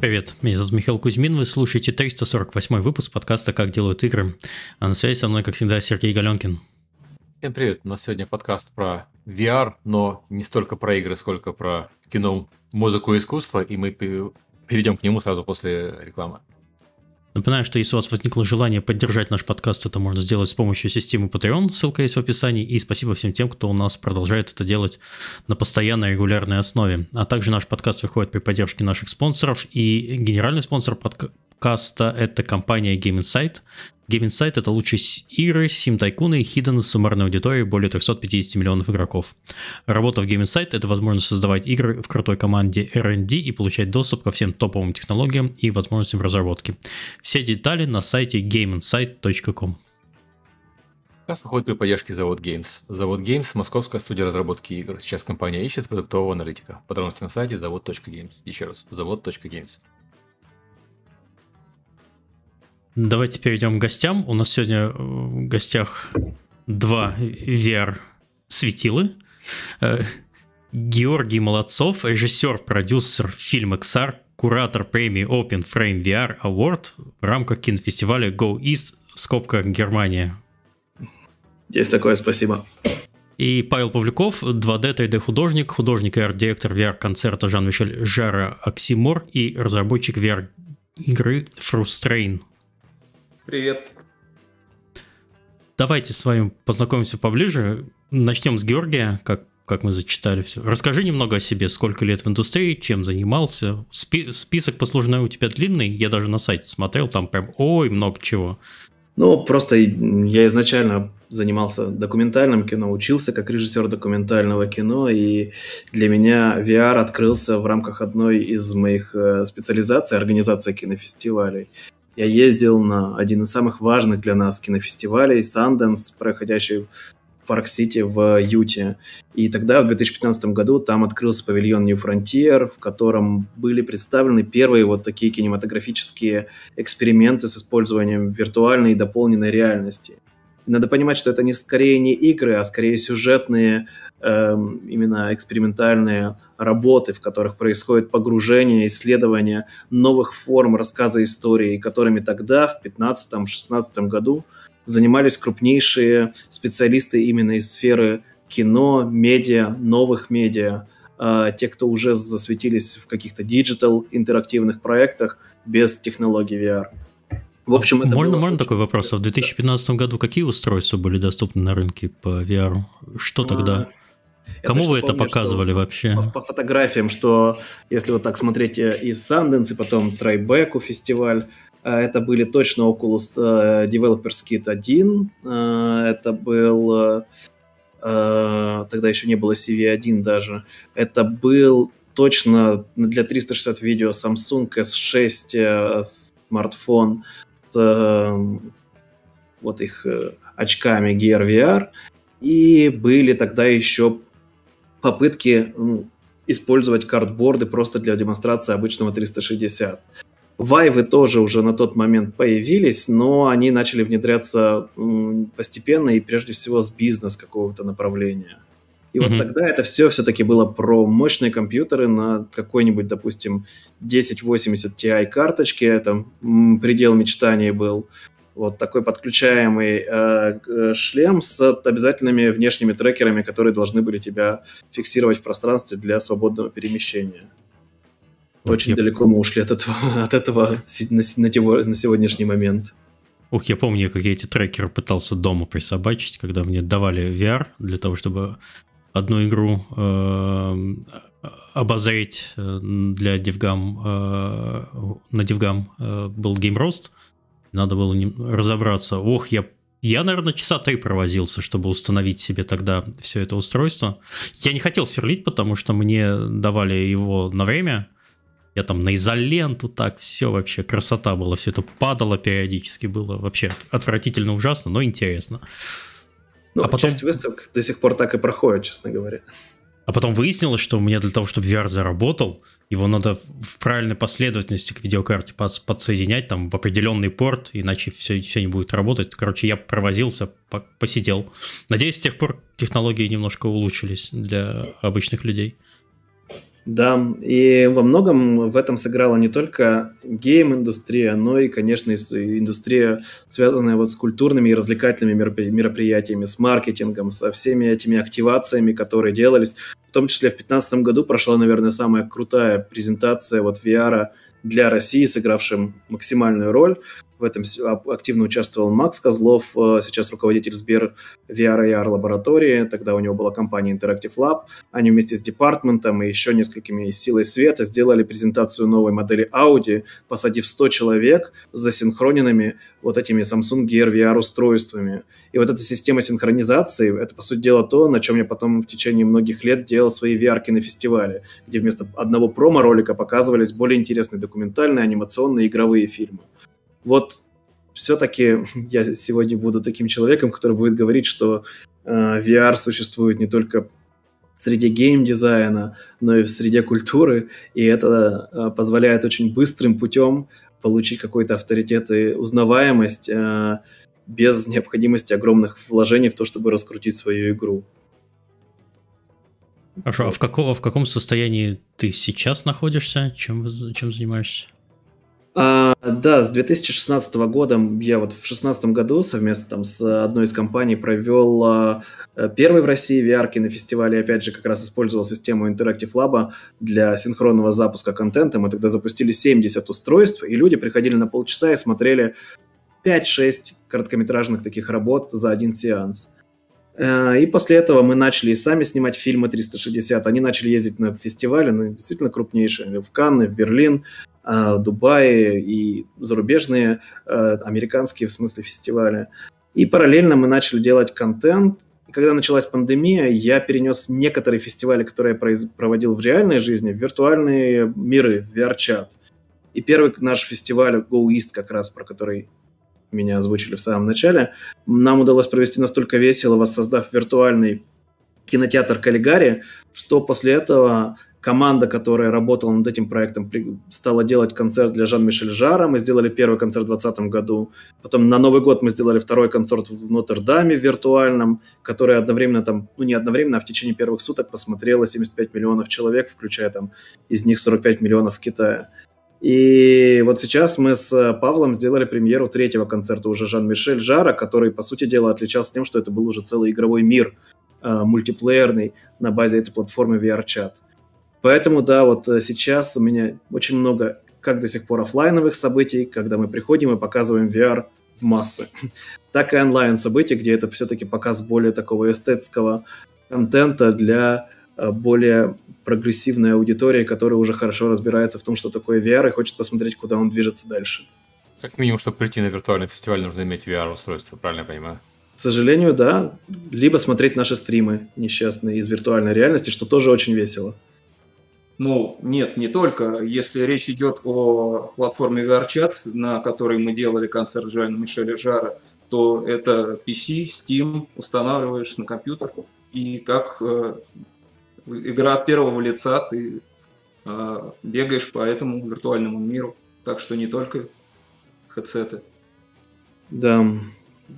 Привет, меня зовут Михаил Кузьмин, вы слушаете 348 выпуск подкаста «Как делают игры», а на связи со мной, как всегда, Сергей Галенкин. Всем привет, у нас сегодня подкаст про VR, но не столько про игры, сколько про кино, музыку и искусство, и мы перейдем к нему сразу после рекламы. Напоминаю, что если у вас возникло желание поддержать наш подкаст, это можно сделать с помощью системы Patreon, ссылка есть в описании, и спасибо всем тем, кто у нас продолжает это делать на постоянной регулярной основе. А также наш подкаст выходит при поддержке наших спонсоров, и генеральный спонсор подкаста – это компания Game Insight. Game Insight — это лучшие игры, сим-тайкуны и хиданы с суммарной аудиторией более 350 миллионов игроков. Работа в Game Insight — это возможность создавать игры в крутой команде R&D и получать доступ ко всем топовым технологиям и возможностям разработки. Все детали на сайте gameinsight.com. Сейчас выходит при поддержке Завод Games. Завод Games – московская студия разработки игр. Сейчас компания ищет продуктового аналитика. Подробности на сайте завод.games. Еще раз, завод.games. Давайте перейдем к гостям. У нас сегодня в гостях два VR-светилы. Э, Георгий Молодцов, режиссер, продюсер фильма XR, куратор премии Open Frame VR Award в рамках кинофестиваля Go East, скобка Германия. Есть такое, спасибо. И Павел Павлюков, 2D, 3D художник, художник и арт-директор VR-концерта Жан-Мишель Жара Оксимор и разработчик VR-игры Frustrain. Привет. Давайте с вами познакомимся поближе. Начнем с Георгия, как, как мы зачитали все. Расскажи немного о себе, сколько лет в индустрии, чем занимался. Спи- список послужной у тебя длинный, я даже на сайте смотрел, там прям ой, много чего. Ну, просто я изначально занимался документальным кино, учился как режиссер документального кино, и для меня VR открылся в рамках одной из моих э, специализаций, организации кинофестивалей я ездил на один из самых важных для нас кинофестивалей, Sundance, проходящий в Парк-Сити в Юте. И тогда, в 2015 году, там открылся павильон New Frontier, в котором были представлены первые вот такие кинематографические эксперименты с использованием виртуальной и дополненной реальности. Надо понимать, что это не скорее не игры, а скорее сюжетные, именно экспериментальные работы, в которых происходит погружение, исследование новых форм рассказа истории, которыми тогда, в 15-16 году, занимались крупнейшие специалисты именно из сферы кино, медиа, новых медиа, э, те, кто уже засветились в каких-то диджитал интерактивных проектах без технологий VR. В общем, это можно, можно такой вопрос? А в 2015 году какие устройства были доступны на рынке по VR? Что тогда? Кому вы это помню, показывали вообще? По, по фотографиям, что если вот так смотреть э, из Sundance и потом Tribeca фестиваль, э, это были точно Oculus э, Developers Kit 1, это был... Тогда еще не было CV1 даже. Это был точно для 360 видео Samsung S6 смартфон с вот их очками Gear VR. И были тогда еще попытки ну, использовать картборды просто для демонстрации обычного 360. Вайвы тоже уже на тот момент появились, но они начали внедряться постепенно и прежде всего с бизнес какого-то направления. И mm-hmm. вот тогда это все все-таки было про мощные компьютеры на какой-нибудь, допустим, 1080 Ti карточке, это предел мечтаний был. Вот такой подключаемый э, э, шлем с обязательными внешними трекерами, которые должны были тебя фиксировать в пространстве для свободного перемещения. Очень я... далеко мы ушли от этого, от этого на, на, на сегодняшний момент. Ух, я помню, как я эти трекеры пытался дома присобачить, когда мне давали VR для того, чтобы одну игру э, обозреть э, для DevGam, э, на DevGam э, был Game Roast, надо было разобраться. Ох, я, я, наверное, часа три провозился, чтобы установить себе тогда все это устройство. Я не хотел сверлить, потому что мне давали его на время, я там на изоленту так, все вообще, красота была, все это падало периодически, было вообще отвратительно ужасно, но интересно. Ну, а потом... часть выставок до сих пор так и проходит, честно говоря. А потом выяснилось, что мне для того, чтобы VR заработал, его надо в правильной последовательности к видеокарте подсоединять там в определенный порт, иначе все, все не будет работать. Короче, я провозился, посидел. Надеюсь, с тех пор технологии немножко улучшились для обычных людей. Да, и во многом в этом сыграла не только гейм-индустрия, но и, конечно, индустрия, связанная вот с культурными и развлекательными мероприятиями, с маркетингом, со всеми этими активациями, которые делались. В том числе в 2015 году прошла, наверное, самая крутая презентация вот VR для России, сыгравшим максимальную роль. В этом активно участвовал Макс Козлов, э, сейчас руководитель Сбер VR AR лаборатории. Тогда у него была компания Interactive Lab. Они вместе с департментом и еще несколькими силой света сделали презентацию новой модели Audi, посадив 100 человек с засинхроненными вот этими Samsung Gear VR устройствами. И вот эта система синхронизации, это, по сути дела, то, на чем я потом в течение многих лет делал свои VR на фестивале, где вместо одного промо-ролика показывались более интересные документальные, анимационные, игровые фильмы вот все-таки я сегодня буду таким человеком, который будет говорить, что э, VR существует не только в среде геймдизайна, но и в среде культуры, и это э, позволяет очень быстрым путем получить какой-то авторитет и узнаваемость э, без необходимости огромных вложений в то, чтобы раскрутить свою игру. Хорошо, а в, каком, в каком состоянии ты сейчас находишься? Чем, чем занимаешься? А, да, с 2016 года я вот в 2016 году совместно там с одной из компаний провел а, первый в России VR на фестивале. Опять же, как раз использовал систему Interactive Lab для синхронного запуска контента. Мы тогда запустили 70 устройств, и люди приходили на полчаса и смотрели 5-6 короткометражных таких работ за один сеанс. Э, и после этого мы начали и сами снимать фильмы 360. Они начали ездить на фестивали, ну, действительно крупнейшие, в Канны, в Берлин. Э, Дубае и зарубежные, э, американские в смысле фестивали. И параллельно мы начали делать контент. И когда началась пандемия, я перенес некоторые фестивали, которые я проводил в реальной жизни, в виртуальные миры, в VR-чат. И первый наш фестиваль Go East, как раз про который меня озвучили в самом начале, нам удалось провести настолько весело, воссоздав виртуальный кинотеатр Каллигари, что после этого команда, которая работала над этим проектом, стала делать концерт для Жан-Мишель Жара. Мы сделали первый концерт в 2020 году. Потом на Новый год мы сделали второй концерт в Нотр-Даме виртуальном, который одновременно там, ну не одновременно, а в течение первых суток посмотрело 75 миллионов человек, включая там из них 45 миллионов в Китае. И вот сейчас мы с Павлом сделали премьеру третьего концерта уже Жан-Мишель Жара, который, по сути дела, отличался тем, что это был уже целый игровой мир, э, мультиплеерный на базе этой платформы VRChat. Поэтому, да, вот э, сейчас у меня очень много как до сих пор офлайновых событий, когда мы приходим и показываем VR в массы, так и онлайн событий, где это все-таки показ более такого эстетского контента для э, более прогрессивной аудитории, которая уже хорошо разбирается в том, что такое VR и хочет посмотреть, куда он движется дальше. Как минимум, чтобы прийти на виртуальный фестиваль, нужно иметь VR-устройство, правильно я понимаю? К сожалению, да. Либо смотреть наши стримы несчастные из виртуальной реальности, что тоже очень весело. Ну, нет, не только. Если речь идет о платформе VRChat, на которой мы делали концерт Жана Мишеля Жара, то это PC, Steam, устанавливаешь на компьютер, и как э, игра от первого лица ты э, бегаешь по этому виртуальному миру. Так что не только хедсеты. Да,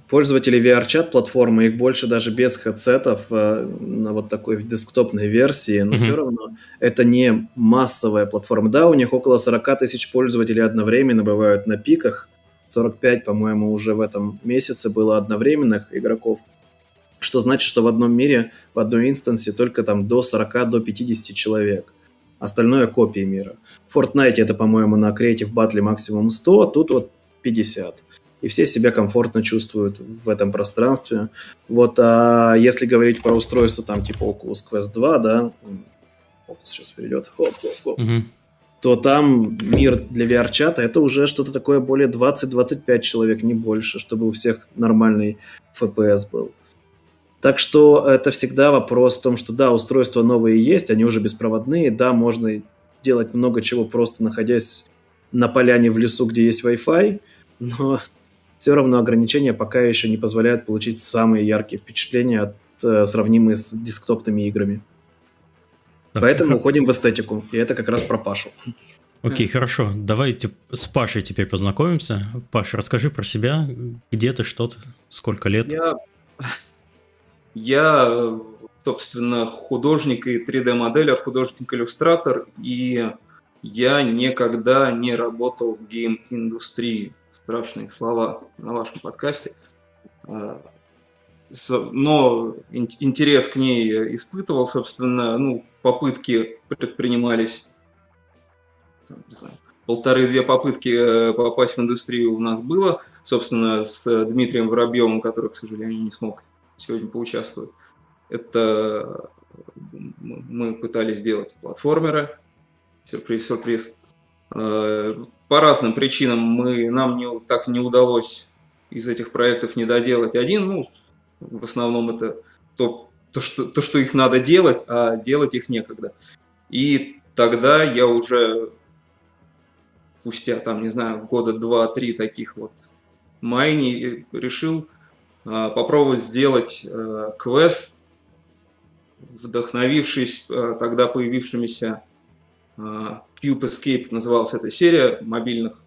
пользователей VRChat платформы, их больше даже без хедсетов э, на вот такой десктопной версии, но mm-hmm. все равно это не массовая платформа. Да, у них около 40 тысяч пользователей одновременно бывают на пиках, 45, по-моему, уже в этом месяце было одновременных игроков, что значит, что в одном мире, в одной инстансе только там до 40, до 50 человек. Остальное копии мира. В Fortnite это, по-моему, на Creative Battle максимум 100, а тут вот 50 и все себя комфортно чувствуют в этом пространстве. Вот, а если говорить про устройство там типа Oculus Quest 2, да, Oculus сейчас перейдет, хоп, хоп, хоп, угу. то там мир для VR-чата это уже что-то такое более 20-25 человек, не больше, чтобы у всех нормальный FPS был. Так что это всегда вопрос в том, что да, устройства новые есть, они уже беспроводные, да, можно делать много чего просто находясь на поляне в лесу, где есть Wi-Fi, но все равно ограничения пока еще не позволяют получить самые яркие впечатления, от, э, сравнимые с десктопными играми. Так, Поэтому хорошо. уходим в эстетику, и это как раз про Пашу. Окей, хорошо. Давайте с Пашей теперь познакомимся. Паша, расскажи про себя. Где ты, что ты, сколько лет? Я, я собственно, художник и 3D-моделер, художник-иллюстратор, и я никогда не работал в гейм-индустрии. Страшные слова на вашем подкасте. А, но интерес к ней испытывал, собственно, ну, попытки предпринимались, там, не знаю, полторы-две попытки э, попасть в индустрию у нас было, собственно, с Дмитрием Воробьевым, который, к сожалению, не смог сегодня поучаствовать. Это мы пытались сделать платформеры, сюрприз, сюрприз. Э, по разным причинам мы, нам не, так не удалось из этих проектов не доделать один. Ну, в основном это то, то, что, то, что их надо делать, а делать их некогда. И тогда я уже спустя, там, не знаю, года два-три таких вот майни решил э, попробовать сделать э, квест, вдохновившись э, тогда появившимися э, Cube Escape называлась эта серия мобильных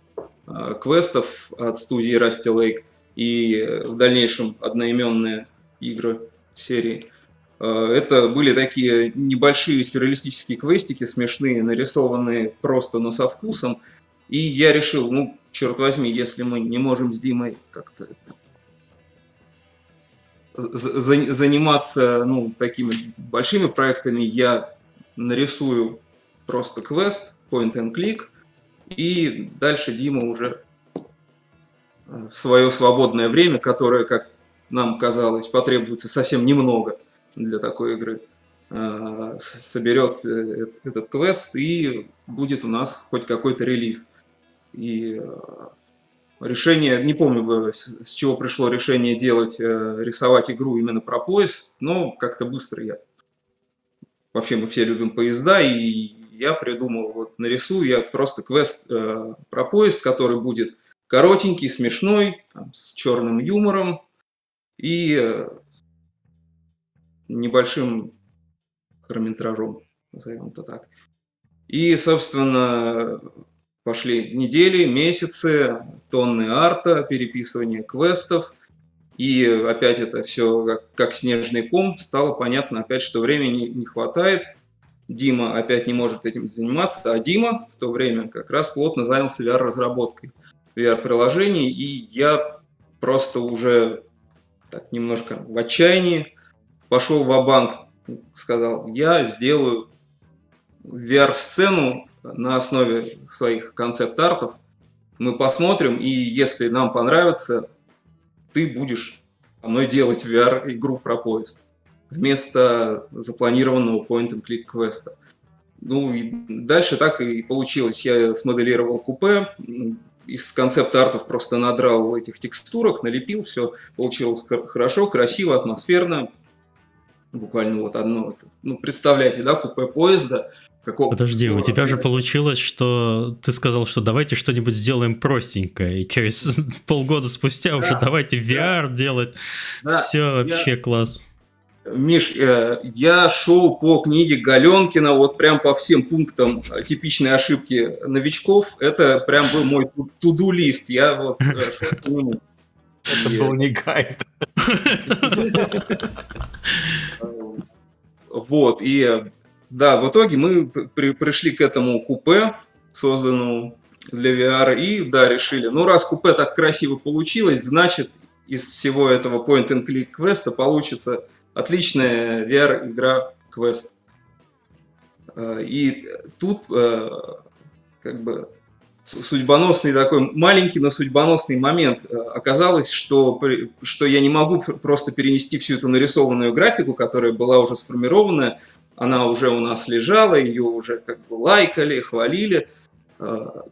э, квестов от студии Rusty Lake и в дальнейшем одноименные игры серии. Э, это были такие небольшие сюрреалистические квестики, смешные, нарисованные просто, но со вкусом. И я решил, ну, черт возьми, если мы не можем с Димой как-то заниматься ну, такими большими проектами, я нарисую просто квест, point and click, и дальше Дима уже в свое свободное время, которое, как нам казалось, потребуется совсем немного для такой игры, э, соберет э, этот квест и будет у нас хоть какой-то релиз. И э, решение, не помню, с чего пришло решение делать, рисовать игру именно про поезд, но как-то быстро я... Вообще мы все любим поезда, и я придумал, вот нарисую я просто квест про поезд, который будет коротенький, смешной, там, с черным юмором и э, небольшим хронометражом, назовем это так. И, собственно, пошли недели, месяцы, тонны арта, переписывание квестов, и опять это все как, как снежный ком, стало понятно опять, что времени не хватает, Дима опять не может этим заниматься, а Дима в то время как раз плотно занялся VR-разработкой. VR-приложений, и я просто уже так немножко в отчаянии пошел в банк сказал, я сделаю VR-сцену на основе своих концепт-артов, мы посмотрим, и если нам понравится, ты будешь со мной делать VR-игру про поезд вместо запланированного point-and-click квеста. Ну и дальше так и получилось. Я смоделировал купе, из концепт-артов просто надрал этих текстурок, налепил, все получилось хорошо, красиво, атмосферно. Буквально вот одно. Ну, представляете, да, купе поезда. Какого Подожди, у тебя же получилось, что ты сказал, что давайте что-нибудь сделаем простенькое, и через полгода спустя да, уже давайте VR да, делать. Да, все вообще я... класс. Миш, э, я шел по книге Галенкина, вот прям по всем пунктам типичной ошибки новичков. Это прям был мой туду-лист. Я вот э, шел по нему. Это был не гайд. Вот, и да, в итоге мы при, пришли к этому купе, созданному для VR, и да, решили, ну раз купе так красиво получилось, значит из всего этого point-and-click квеста получится отличная VR-игра Quest. Э, и тут э, как бы судьбоносный такой маленький, но судьбоносный момент. Э, оказалось, что, что я не могу просто перенести всю эту нарисованную графику, которая была уже сформирована, она уже у нас лежала, ее уже как бы лайкали, хвалили.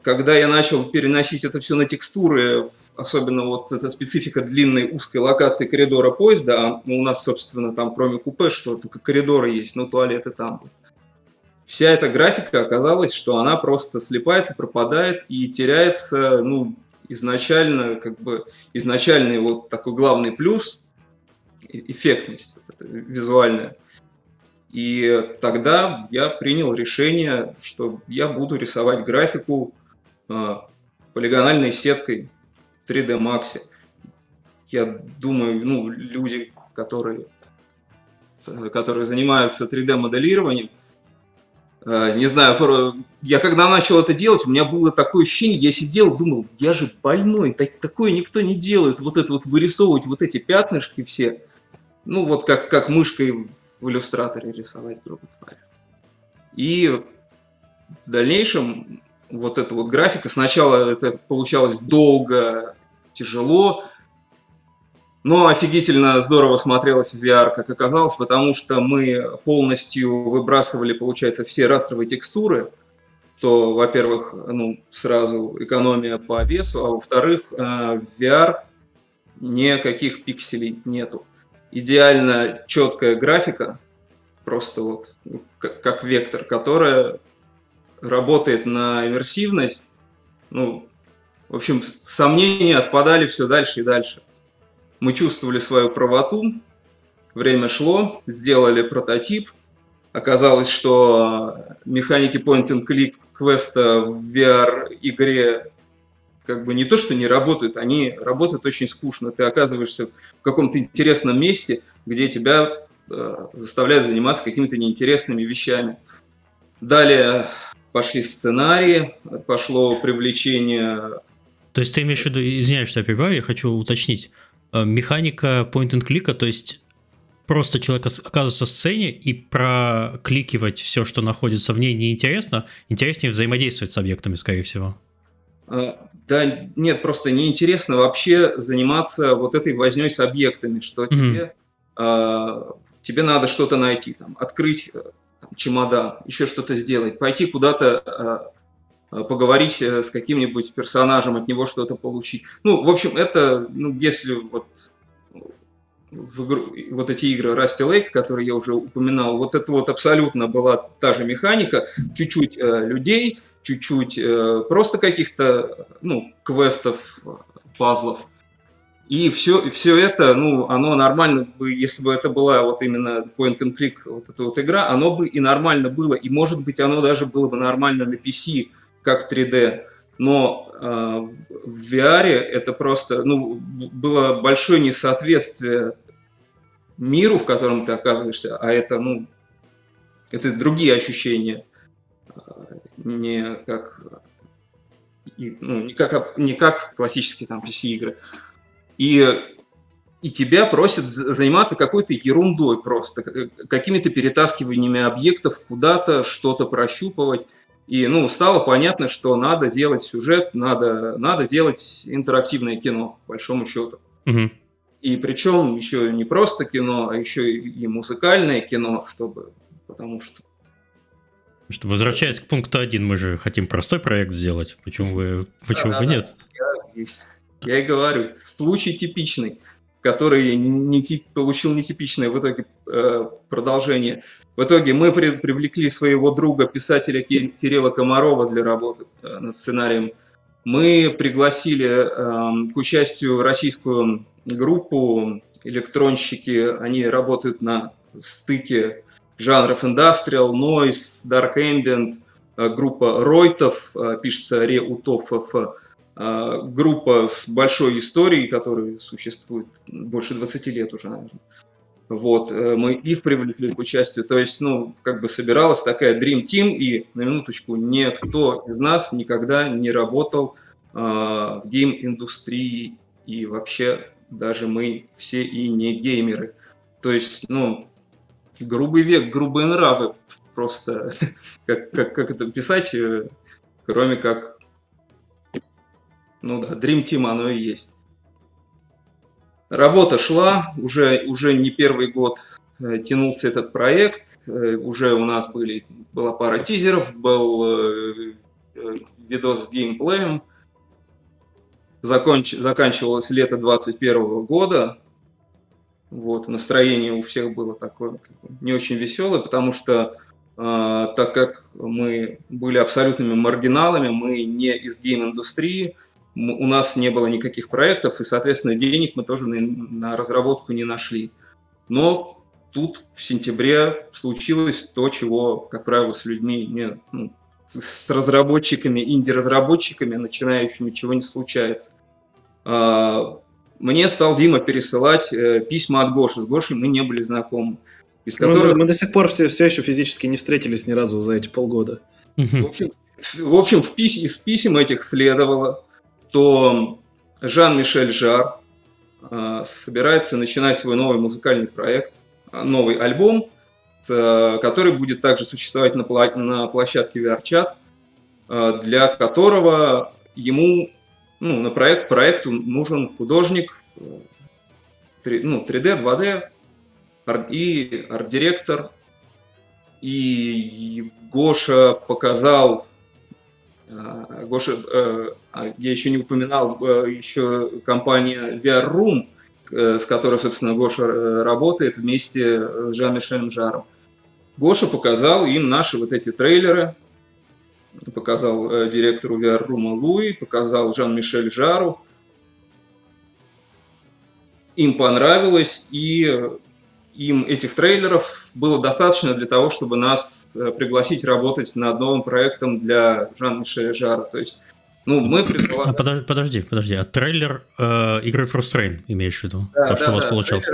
Когда я начал переносить это все на текстуры, особенно вот эта специфика длинной узкой локации коридора поезда, а у нас, собственно, там кроме купе, что только коридоры есть, но туалеты там. Вся эта графика оказалась, что она просто слепается, пропадает и теряется, ну, изначально, как бы, изначальный вот такой главный плюс, эффектность вот визуальная. И тогда я принял решение, что я буду рисовать графику э, полигональной сеткой 3D Max. Я думаю, ну, люди, которые которые занимаются 3D-моделированием. Э, не знаю, я когда начал это делать, у меня было такое ощущение, я сидел, думал, я же больной, так, такое никто не делает, вот это вот вырисовывать вот эти пятнышки все, ну вот как, как мышкой в иллюстраторе рисовать, грубо говоря. И в дальнейшем вот эта вот графика, сначала это получалось долго, тяжело, но офигительно здорово смотрелось в VR, как оказалось, потому что мы полностью выбрасывали, получается, все растровые текстуры, то, во-первых, ну, сразу экономия по весу, а во-вторых, э, в VR никаких пикселей нету. Идеально четкая графика, просто вот ну, как, вектор, которая работает на иммерсивность. Ну, в общем, сомнения отпадали все дальше и дальше. Мы чувствовали свою правоту, время шло, сделали прототип. Оказалось, что механики point-and-click квеста в VR-игре как бы не то, что не работают, они работают очень скучно. Ты оказываешься в каком-то интересном месте, где тебя э, заставляют заниматься какими-то неинтересными вещами. Далее пошли сценарии, пошло привлечение... То есть ты имеешь в виду, извиняюсь, что я перебиваю, я хочу уточнить. Э, механика point-and-click, то есть просто человек оказывается в сцене и прокликивать все, что находится в ней, неинтересно. Интереснее взаимодействовать с объектами, скорее всего. А, да, нет, просто неинтересно вообще заниматься вот этой возней с объектами, что mm-hmm. тебе, а, тебе надо что-то найти, там, открыть э, там, чемодан, еще что-то сделать, пойти куда-то а, Э, поговорить э, с каким-нибудь персонажем, от него что-то получить. Ну, в общем, это, ну, если вот в игру, вот эти игры Rusty Lake, которые я уже упоминал, вот это вот абсолютно была та же механика, чуть-чуть э, людей, чуть-чуть э, просто каких-то, ну, квестов, пазлов. И все, все это, ну, оно нормально бы, если бы это была вот именно point and click, вот эта вот игра, оно бы и нормально было, и может быть оно даже было бы нормально на PC, как 3D, но э, в VR это просто, ну, было большое несоответствие миру, в котором ты оказываешься, а это, ну, это другие ощущения, не как, ну, не как, не как классические там PC-игры. И и тебя просят заниматься какой-то ерундой просто, какими-то перетаскиваниями объектов куда-то, что-то прощупывать. И ну, стало понятно, что надо делать сюжет, надо, надо делать интерактивное кино, по большому счету. Угу. И причем еще не просто кино, а еще и музыкальное кино, чтобы, потому что... Что, возвращаясь к пункту один, мы же хотим простой проект сделать. Почему вы, почему да, бы да, нет? Я, я и говорю, случай типичный, который не тип, получил нетипичное в итоге э, продолжение. В итоге мы при, привлекли своего друга, писателя Кирилла Комарова для работы э, над сценарием. Мы пригласили э, к участию российскую группу электронщики. Они работают на стыке жанров индастриал, noise, dark ambient. Группа Ройтов, э, пишется Реутов, э, группа с большой историей, которая существует больше 20 лет уже, наверное. Вот, э, мы их привлекли к участию. То есть, ну, как бы собиралась такая Dream Team, и на минуточку, никто из нас никогда не работал э, в гейм-индустрии, и вообще даже мы все и не геймеры. То есть, ну, грубый век, грубые нравы, просто, как, как, как это писать, э, кроме как, ну да, Dream Team оно и есть. Работа шла, уже, уже не первый год э, тянулся этот проект, э, уже у нас были, была пара тизеров, был видос с геймплеем, Законч, заканчивалось лето 2021 года, вот, настроение у всех было такое не очень веселое, потому что э, так как мы были абсолютными маргиналами, мы не из гейм-индустрии, у нас не было никаких проектов, и, соответственно, денег мы тоже на, на разработку не нашли. Но тут в сентябре случилось то, чего, как правило, с людьми, не, ну, с разработчиками, инди-разработчиками, начинающими, чего не случается. А, мне стал Дима пересылать э, письма от Гоши. С Гошей мы не были знакомы. из которых... Мы, мы до сих пор все, все еще физически не встретились ни разу за эти полгода. В общем, в общем в пись... из писем этих следовало, то Жан-Мишель Жар э, собирается начинать свой новый музыкальный проект, новый альбом, э, который будет также существовать на, пла... на площадке VRChat, э, для которого ему ну, на проект, проекту нужен художник, 3, ну, 3D, 2D и арт-директор. И Гоша показал, а, Гоша, э, а, я еще не упоминал, э, еще компания VR Room, э, с которой, собственно, Гоша работает вместе с Жан-Мишелем Жаром. Гоша показал им наши вот эти трейлеры, показал э, директору VR-рума Луи, показал Жан-Мишель Жару. Им понравилось, и им этих трейлеров было достаточно для того, чтобы нас э, пригласить работать над новым проектом для Жан-Мишеля Жара. То есть ну, мы предполагаем... Подожди, подожди, подожди. А трейлер э, игры Frustrain, имеешь в виду? Да, То, да, что да, у вас получалось.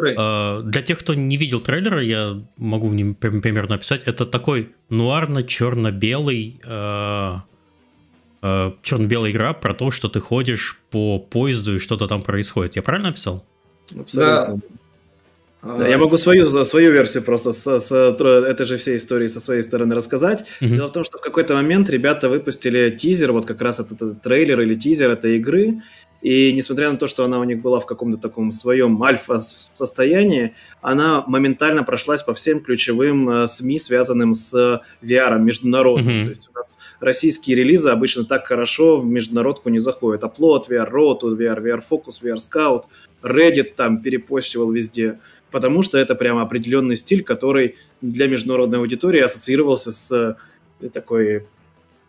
Э, для тех, кто не видел трейлера, я могу примерно описать. Это такой нуарно-черно-белый... Э, э, черно-белая игра про то, что ты ходишь по поезду и что-то там происходит. Я правильно описал? Абсолютно. Да. Да, я могу свою, свою версию просто с, с этой же всей истории со своей стороны рассказать. Mm-hmm. Дело в том, что в какой-то момент ребята выпустили тизер, вот как раз этот, этот трейлер или тизер этой игры, и несмотря на то, что она у них была в каком-то таком своем альфа-состоянии, она моментально прошлась по всем ключевым э, СМИ, связанным с VR международным. Mm-hmm. То есть у нас российские релизы обычно так хорошо в международку не заходят. Upload, VR Road, VR, VR Focus, VR Scout, Reddit там перепощивал везде потому что это прямо определенный стиль, который для международной аудитории ассоциировался с э, такой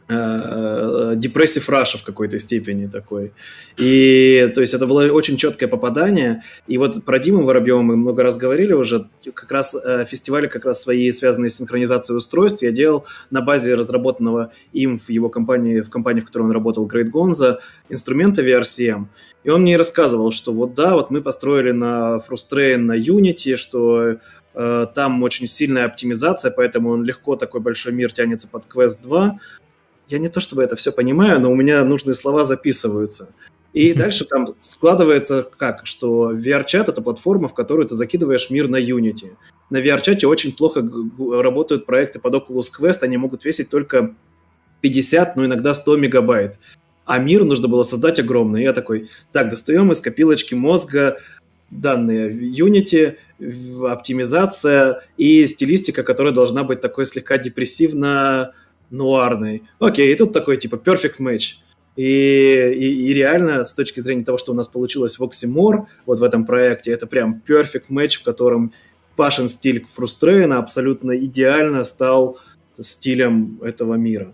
депрессив Раша в какой-то степени такой. И то есть это было очень четкое попадание. И вот про Диму Воробьева мы много раз говорили уже. Как раз э, фестивали как раз свои связанные с синхронизацией устройств я делал на базе разработанного им в его компании, в компании, в которой он работал, Great Gonza, инструмента VRCM. И он мне рассказывал, что вот да, вот мы построили на Frustrain, на Unity, что э, там очень сильная оптимизация, поэтому он легко такой большой мир тянется под Quest 2, я не то чтобы это все понимаю, но у меня нужные слова записываются. И дальше там складывается как, что VRChat — это платформа, в которую ты закидываешь мир на Unity. На VRChat очень плохо работают проекты под Oculus Quest, они могут весить только 50, ну иногда 100 мегабайт. А мир нужно было создать огромный. Я такой, так, достаем из копилочки мозга данные Unity, оптимизация и стилистика, которая должна быть такой слегка депрессивно нуарный. Окей, и тут такой типа perfect match. И, и, и реально, с точки зрения того, что у нас получилось в Oxymore, вот в этом проекте, это прям perfect match, в котором Пашин стиль Фрустрейна абсолютно идеально стал стилем этого мира.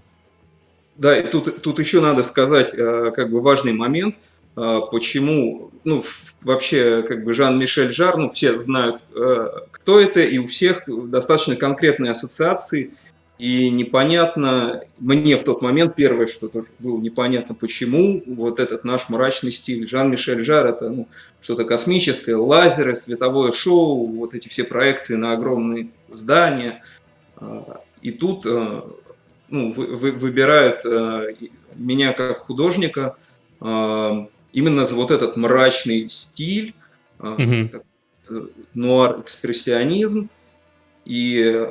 Да, и тут, тут еще надо сказать э, как бы важный момент, э, почему, ну, вообще, как бы Жан-Мишель Жар, ну, все знают, э, кто это, и у всех достаточно конкретные ассоциации – и непонятно, мне в тот момент первое, что тоже было непонятно, почему вот этот наш мрачный стиль. Жан-Мишель Жар это ну, что-то космическое, лазеры, световое шоу, вот эти все проекции на огромные здания. А, и тут а, ну, вы, вы, выбирают а, меня как художника именно за вот этот мрачный стиль, mm-hmm. нуар-экспрессионизм. И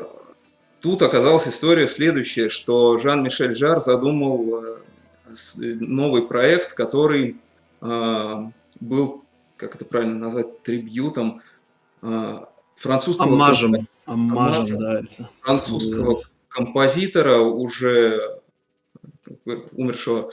Тут оказалась история следующая, что Жан-Мишель Жар задумал э, новый проект, который э, был, как это правильно назвать, трибьютом э, французского... Аммажем. Аммажем, да. Это французского композитора, уже умершего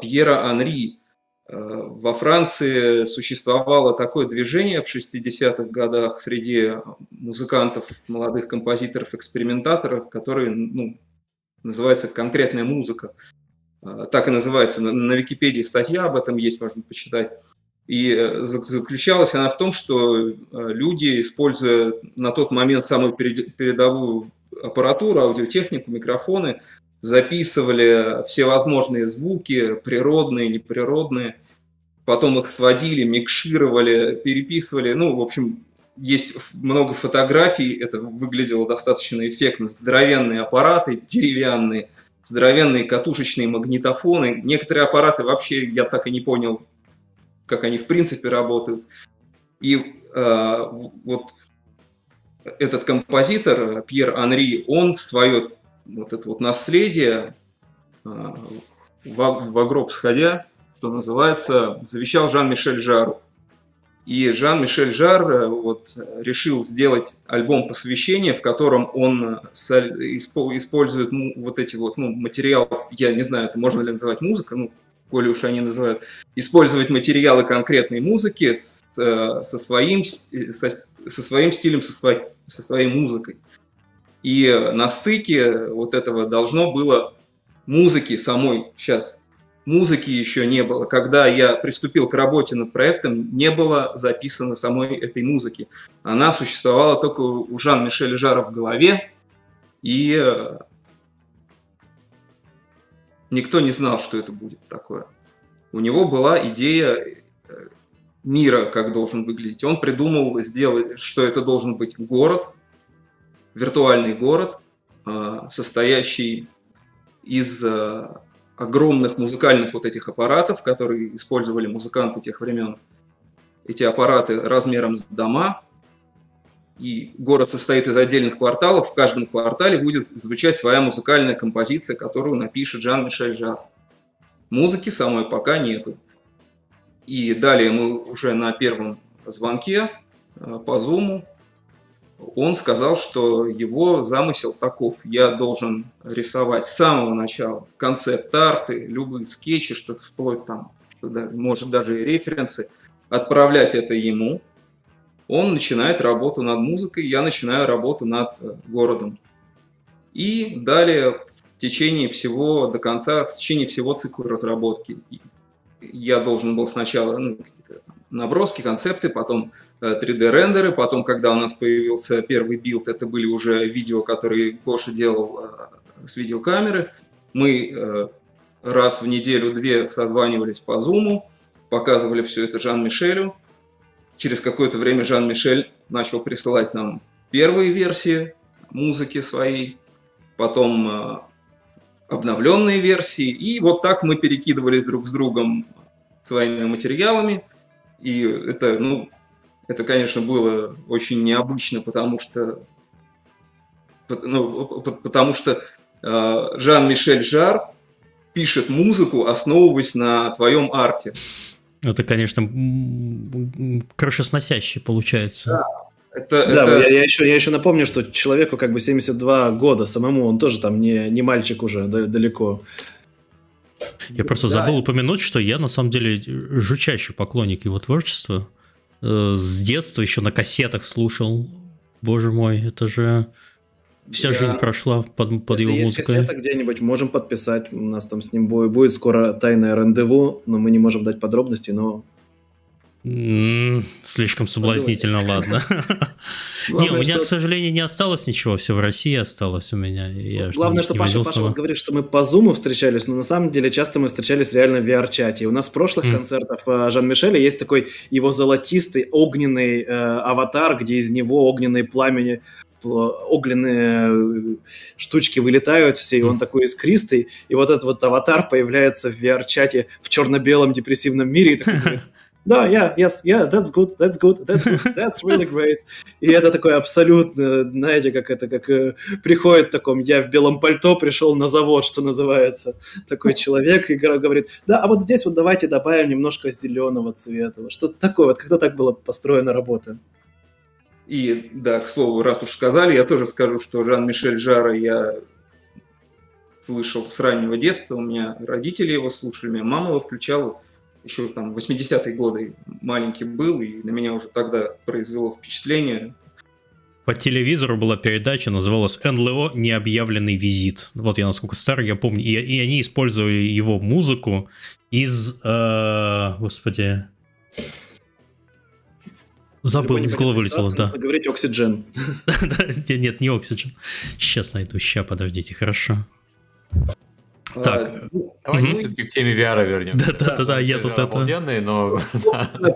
Пьера Анри, Э, во Франции существовало такое движение в 60-х годах среди музыкантов, молодых композиторов, экспериментаторов, которые, ну, называется конкретная музыка. Э, так и называется. На Википедии статья об этом есть, можно почитать. И э, заключалась она в том, что люди, используя на тот момент самую передовую аппаратуру, аудиотехнику, микрофоны, записывали всевозможные звуки, природные, неприродные, потом их сводили, микшировали, переписывали, ну, в общем, есть много фотографий, это выглядело достаточно эффектно. Здоровенные аппараты, деревянные, здоровенные катушечные магнитофоны. Некоторые аппараты вообще я так и не понял, как они в принципе работают. И э, вот этот композитор Пьер Анри, он свое вот это вот наследие э, в, гроб сходя, что называется, завещал Жан-Мишель Жару. И Жан-Мишель Жар э, вот, решил сделать альбом посвящения, в котором он э, использует вот эти вот ну, материалы, я не знаю, это можно ли называть музыка, ну, коли уж они называют, использовать материалы конкретной музыки с, со, своим, со, со своим стилем, со, своей, со своей музыкой. И на стыке вот этого должно было музыки самой, сейчас музыки еще не было. Когда я приступил к работе над проектом, не было записано самой этой музыки. Она существовала только у Жан-Мишеля Жара в голове, и э, никто не знал, что это будет такое. У него была идея э, мира, как должен выглядеть. Он придумал сделать, что это должен быть город, виртуальный город, э, состоящий из огромных музыкальных вот этих аппаратов, которые использовали музыканты тех времен. Эти аппараты размером с дома, и город состоит из отдельных кварталов, в каждом квартале будет звучать своя музыкальная композиция, которую напишет Жан-Мишель Жар. Музыки самой пока нету. И далее мы уже на первом звонке э, по зуму он сказал, что его замысел таков. Я должен рисовать с самого начала концепт-арты, любые скетчи, что-то вплоть там, может даже и референсы, отправлять это ему. Он начинает работу над музыкой, я начинаю работу над э, городом. И далее в течение всего, до конца, в течение всего цикла разработки я должен был сначала ну, какие-то наброски, концепты, потом 3D-рендеры, э, потом, когда у нас появился первый билд, это были уже видео, которые Гоша делал э, с видеокамеры. Мы э, раз в неделю-две созванивались по Зуму, показывали все это Жан-Мишелю. Через какое-то время Жан-Мишель начал присылать нам первые версии музыки своей, потом обновленные версии, и вот так мы перекидывались друг с другом своими материалами, и это, ну, это, конечно, было очень необычно, потому что, ну, потому что э, Жан-Мишель Жар пишет музыку, основываясь на твоем арте. Это, конечно, крышесносяще получается. Да. Это, да, это... Я, я, еще, я еще напомню, что человеку как бы 72 года самому, он тоже там не, не мальчик уже далеко. Я просто да. забыл упомянуть, что я на самом деле жучащий поклонник его творчества. Э, с детства еще на кассетах слушал. Боже мой, это же вся да. жизнь прошла под, под Если его есть музыкой. кассета где-нибудь, можем подписать. У нас там с ним будет, будет скоро тайное рандеву, но мы не можем дать подробности, но слишком соблазнительно, ладно. Не, у меня, к сожалению, не осталось ничего, все в России осталось у меня. Главное, что Паша, говорит, что мы по зуму встречались, но на самом деле часто мы встречались реально в VR-чате. У нас с прошлых концертов э, Жан-Мишеля есть такой его золотистый огненный э, аватар, где из него огненные пламени огненные штучки вылетают все, и он такой искристый, и вот этот вот аватар появляется в VR-чате в черно-белом депрессивном мире, и такой да, yeah, yes, yeah, that's good, that's good, that's good, that's really great. И это такое абсолютно, знаете, как это, как э, приходит таком, я в белом пальто пришел на завод, что называется, такой человек, и говорит, да, а вот здесь вот давайте добавим немножко зеленого цвета, что-то такое, вот когда так было построена работа. И, да, к слову, раз уж сказали, я тоже скажу, что Жан-Мишель Жара я слышал с раннего детства, у меня родители его слушали, меня мама его включала, еще там 80-е годы маленький был, и на меня уже тогда произвело впечатление. По телевизору была передача, называлась НЛО «Необъявленный визит». Вот я насколько старый, я помню. И, и они использовали его музыку из... Э, господи... Забыл, из головы вылетело, да. Говорить «Оксиджен». Нет, не «Оксиджен». Сейчас найду, ща, подождите, хорошо. Так. А, ну, Давайте все-таки к теме VR вернемся. Да-да-да, я тут это- Обалденные, но...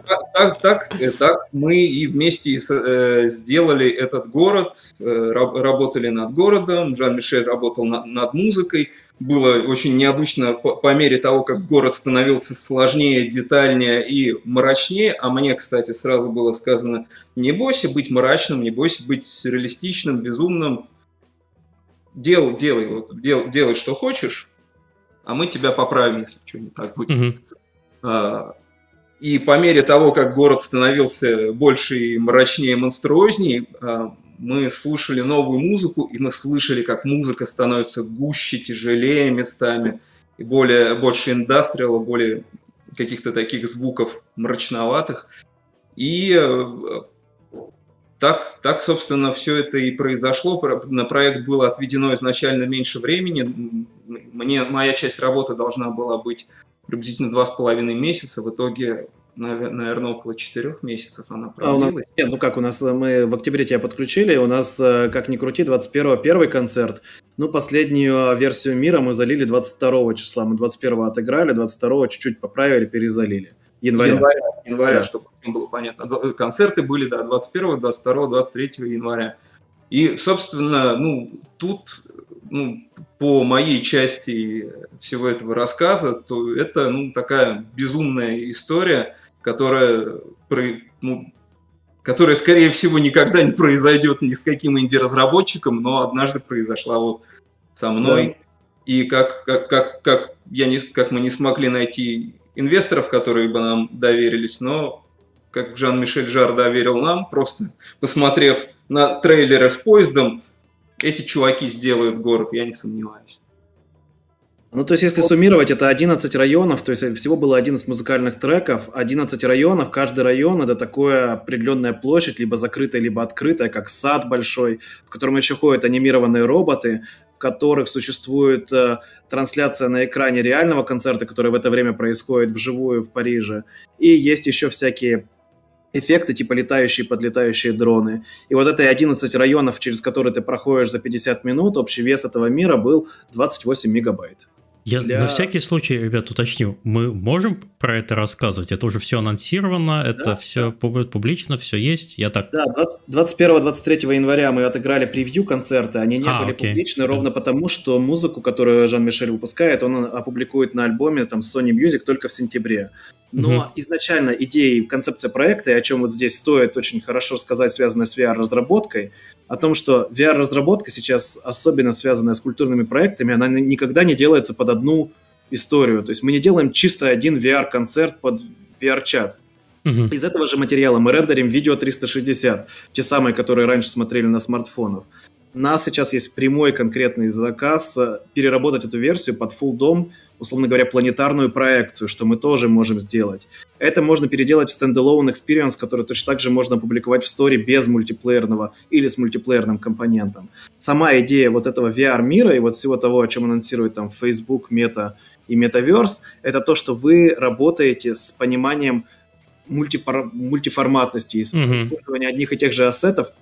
так, так, так, э, мы и вместе э, сделали этот город, э, раб- работали над городом, Жан-Мишель работал на- над музыкой. Было очень необычно по, по мере того, как город становился сложнее, детальнее и мрачнее. А мне, кстати, сразу было сказано, не бойся быть мрачным, не бойся быть реалистичным, безумным. Дел, делай, вот, дел, делай, что хочешь, а мы тебя поправим, если что не так будет. А, И по мере того, как город становился больше и мрачнее, и монструознее, а, мы слушали новую музыку, и мы слышали, как музыка становится гуще, тяжелее местами, и более, больше индастриала, более каких-то таких звуков мрачноватых. И э, так, так, собственно, все это и произошло. Про- На проект было отведено изначально меньше времени. Мне, моя часть работы должна была быть приблизительно два с половиной месяца. В итоге, наверное, около четырех месяцев она А продлилась. нет, ну как, у нас э, мы в октябре тебя подключили, у нас, э, как ни крути, 21 первый концерт. Ну, последнюю версию мира мы залили 22 числа. Мы 21 отыграли, 22 чуть-чуть поправили, перезалили. Января. Января, января, Да. чтобы было понятно. Концерты были, да, 21, 22, 23 января. И, собственно, ну, тут, ну, по моей части всего этого рассказа, то это, ну, такая безумная история, которая, про- ну, которая, скорее всего, никогда не произойдет ни с каким инди-разработчиком, но однажды произошла вот со мной. И как, как, как, как, я не, как мы не смогли найти инвесторов, которые бы нам доверились, но как Жан-Мишель Жар доверил нам, просто посмотрев на трейлеры с поездом, эти чуваки сделают город, я не сомневаюсь. Ну, то есть, если суммировать, это 11 районов, то есть всего было 11 музыкальных треков, 11 районов, каждый район это такая определенная площадь, либо закрытая, либо открытая, как сад большой, в котором еще ходят анимированные роботы, в которых существует э, трансляция на экране реального концерта, который в это время происходит вживую в Париже. И есть еще всякие эффекты, типа летающие подлетающие дроны. И вот это 11 районов, через которые ты проходишь за 50 минут, общий вес этого мира был 28 мегабайт. Я Для- на всякий случай, ребят, уточню, мы можем про это рассказывать? Это уже все анонсировано, это Да, все публично, все есть. Я так. Да, 21-23 января мы отыграли превью концерты, они не А, были окей. публичны, Мгм. ровно потому, что музыку, которую Жан-Мишель выпускает, он опубликует на альбоме там Sony Music только в сентябре. Но Мгм. изначально идея и концепция проекта, и о чем вот здесь стоит очень хорошо сказать, связанная с VR-разработкой, о том, что VR-разработка сейчас, особенно связанная с культурными проектами, она ни- никогда не делается под одну историю. То есть мы не делаем чисто один VR-концерт под VR-чат. Мгм. Из этого же материала мы рендерим видео 360, те самые, которые раньше смотрели на смартфонах. У нас сейчас есть прямой конкретный заказ э, переработать эту версию под full дом, условно говоря, планетарную проекцию, что мы тоже можем сделать. Это можно переделать в стендалone experience, который точно так же можно опубликовать в сторе без мультиплеерного или с мультиплеерным компонентом. Сама идея вот этого VR-мира и вот всего того, о чем анонсирует там Facebook, Meta и Metaverse, это то, что вы работаете с пониманием мультипар- мультиформатности, использования одних и тех же ассетов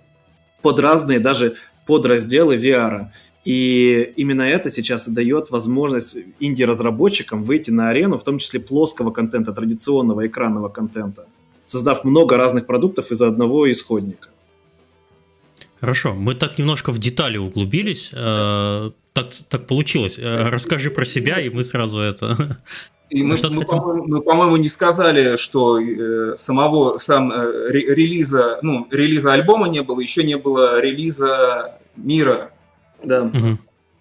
под разные даже подразделы VR. И именно это сейчас и дает возможность инди-разработчикам выйти на арену, в том числе плоского контента, традиционного экранного контента, создав много разных продуктов из одного исходника. Хорошо, мы так немножко в детали углубились. э, Так, так получилось. Э, Расскажи про себя, и мы сразу это. И мы, мы, по-моему, мы, по-моему, не сказали, что э, самого сам э, ре- релиза, ну, релиза альбома не было, еще не было релиза мира Да.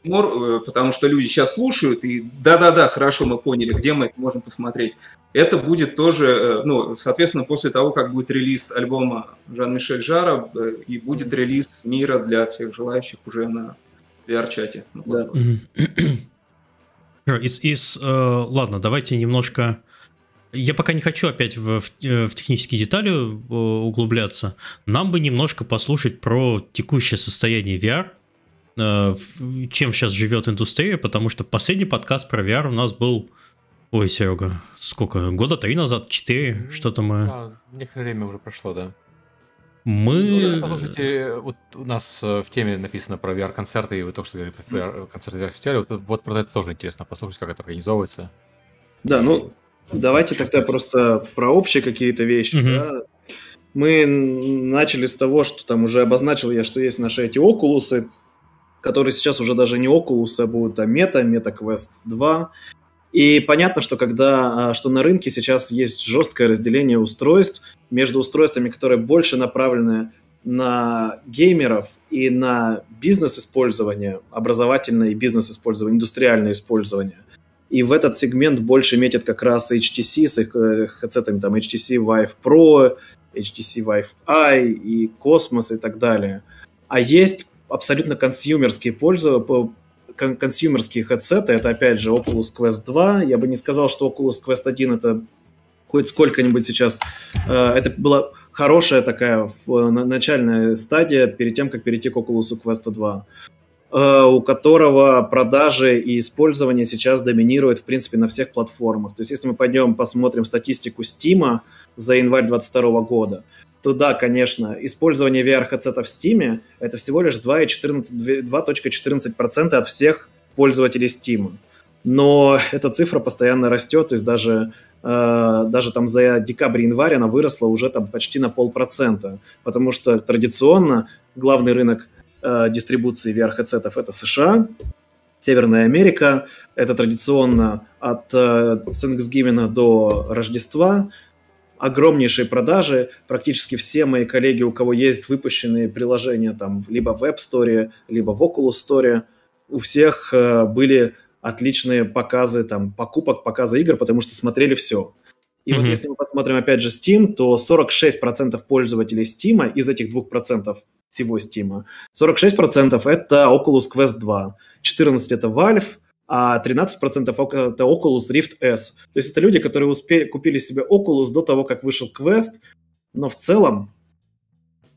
Мор, э, потому что люди сейчас слушают, и да-да-да, хорошо, мы поняли, где мы это можем посмотреть. Это будет тоже, э, ну, соответственно, после того, как будет релиз альбома Жан-Мишель Жара, э, и будет релиз мира для всех желающих уже на VR-чате. на Да. Хорошо, Из, из, э, ладно, давайте немножко. Я пока не хочу опять в, в, в технические детали э, углубляться. Нам бы немножко послушать про текущее состояние VR, чем сейчас живет индустрия, потому что последний подкаст про VR у нас был, ой, Серега, сколько, года три назад, четыре, что-то мы... А, некоторое время уже прошло, да. Мы... Ну, послушайте, вот у нас э, в теме написано про VR-концерты, и вы только что говорили про VR, концерты VR-фестиваля. Вот, вот про это тоже интересно послушать, как это организовывается. Да, ну, давайте тогда просто про общие какие-то вещи. Мгм. да. Мы начали с того, что там уже обозначил я, что есть наши эти окулусы, которые сейчас уже даже не окулусы, а будут там мета, MetaQuest 2. И понятно, что когда, а, что на рынке сейчас есть жесткое разделение устройств между устройствами, которые больше направлены на геймеров и на бизнес-использование, образовательное и бизнес-использование, индустриальное использование. И в этот сегмент больше метят как раз HTC с их э, хедсетами, там HTC Vive Pro, HTC Vive i и Cosmos и так далее. А есть абсолютно консюмерские пользователи, кон- консюмерские хедсеты, это опять же Oculus Quest 2. Я бы не сказал, что Oculus Quest 1 это хоть сколько-нибудь сейчас. э, Это была хорошая такая на- начальная стадия перед тем, как перейти к Oculus Quest 2 э, у которого продажи и использование сейчас доминирует, в принципе, на всех платформах. То есть, если мы пойдем посмотрим статистику Steam за январь 2022 года, то да, конечно, использование VR-хедсетов в Steam это всего лишь 2,14 2.14% от всех пользователей Steam. Но эта цифра постоянно растет, то есть даже, э, даже там за декабрь-январь она выросла уже там почти на полпроцента, потому что традиционно главный рынок э, дистрибуции VR-хедсетов это США, Северная Америка, это традиционно от э, Thanksgiving до Рождества, огромнейшие продажи. Практически все мои коллеги, у кого есть выпущенные приложения там либо в App Store, либо в Oculus Store, у всех э, были отличные показы там покупок, показы игр, потому что смотрели все. И вот Мгм. если мы посмотрим опять же Steam, то 46% пользователей Steam из этих 2% всего Steam, 46% это Oculus Quest 2, 14% это Valve, а 13% ок- это Oculus Rift S. То есть это люди, которые успели, купили себе Oculus до того, как вышел Quest, но в целом,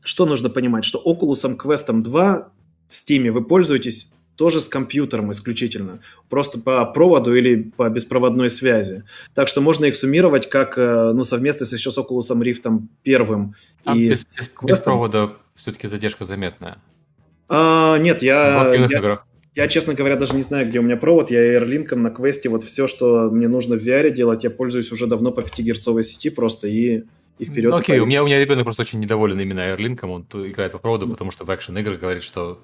что нужно понимать, что Oculus Quest 2 в Steam вы пользуетесь тоже с компьютером исключительно, просто по проводу или по беспроводной связи. Так что можно их суммировать как э, ну, совместно с еще с Oculus Rift первым А и без, с без- провода все-таки задержка заметная. А, нет, в я, активных я, играх. Я, честно говоря, даже не знаю, где у меня провод. Я Airlink на квесте, вот все, что мне нужно в VR делать, я пользуюсь уже давно по 5-герцовой сети просто и, и вперед. Окей, у поехали. меня, у меня ребенок просто очень недоволен именно Airlink, он играет по проводу, потому что в экшен играх говорит, что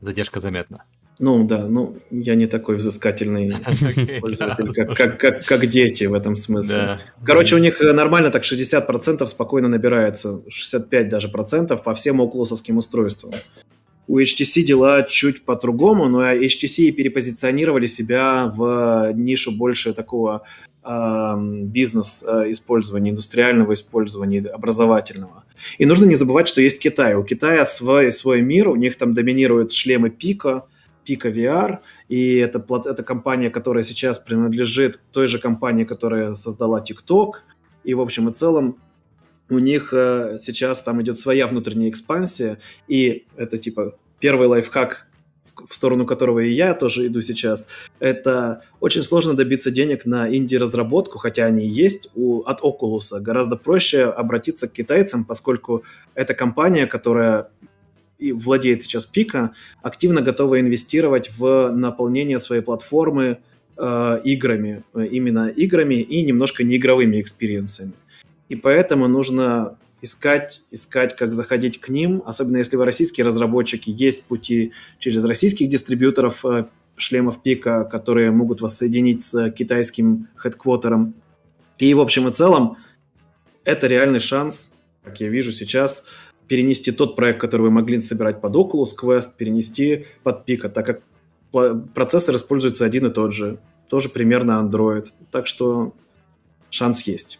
задержка заметна. Ну да, ну я не такой взыскательный пользователь, как, как, как, как дети в этом смысле. Да. Короче, у них э, нормально так 60% спокойно набирается, 65 даже процентов по всем окулусовским устройствам. У HTC дела чуть по-другому, но HTC перепозиционировали себя в нишу больше такого бизнес-использования, индустриального использования, образовательного. И нужно не забывать, что есть Китай. У Китая свой, свой мир, у них там доминируют шлемы Пика, Пика VR, и это, это компания, которая сейчас принадлежит той же компании, которая создала TikTok, и в общем и целом у них э, сейчас там идет своя внутренняя экспансия, и это типа первый лайфхак, в- сторону которого и я тоже иду сейчас, это очень сложно добиться денег на инди-разработку, хотя они есть у, от Oculus. Гораздо проще обратиться к китайцам, поскольку это компания, которая и владеет сейчас Pico, активно готова инвестировать в наполнение своей платформы э, играми, э, именно играми и немножко неигровыми экспириенсами. И поэтому нужно искать, искать, как заходить к ним, особенно если вы российские разработчики, есть пути через российских дистрибьюторов э, шлемов Пика, которые могут вас соединить с китайским хедквотером. И в общем и целом это реальный шанс, как я вижу сейчас, перенести тот проект, который вы могли собирать под Oculus Quest, перенести под Пика, так как процессор используется один и тот же, тоже примерно Android. Так что шанс есть.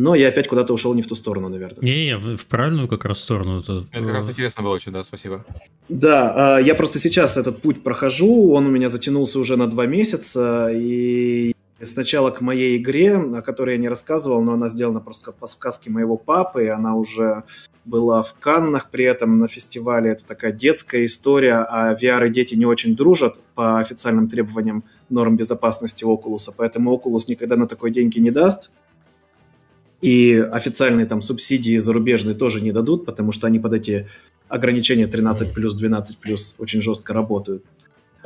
Но я опять куда-то ушел не в ту сторону, наверное. Не-не, в в правильную как раз сторону. Это, Это как раз э, интересно было очень, да, спасибо. Да, а, я просто сейчас этот путь прохожу, он у меня затянулся уже на два месяца, и сначала к моей игре, о которой я не рассказывал, но она сделана просто по сказке моего папы, и она уже была в Каннах при этом на фестивале. Это такая детская история, а VR и дети не очень дружат по официальным требованиям норм безопасности Oculus, поэтому Oculus никогда на такой деньги не даст. И официальные там субсидии зарубежные тоже не дадут, потому что они под эти ограничения 13 плюс, 12 плюс очень жестко работают.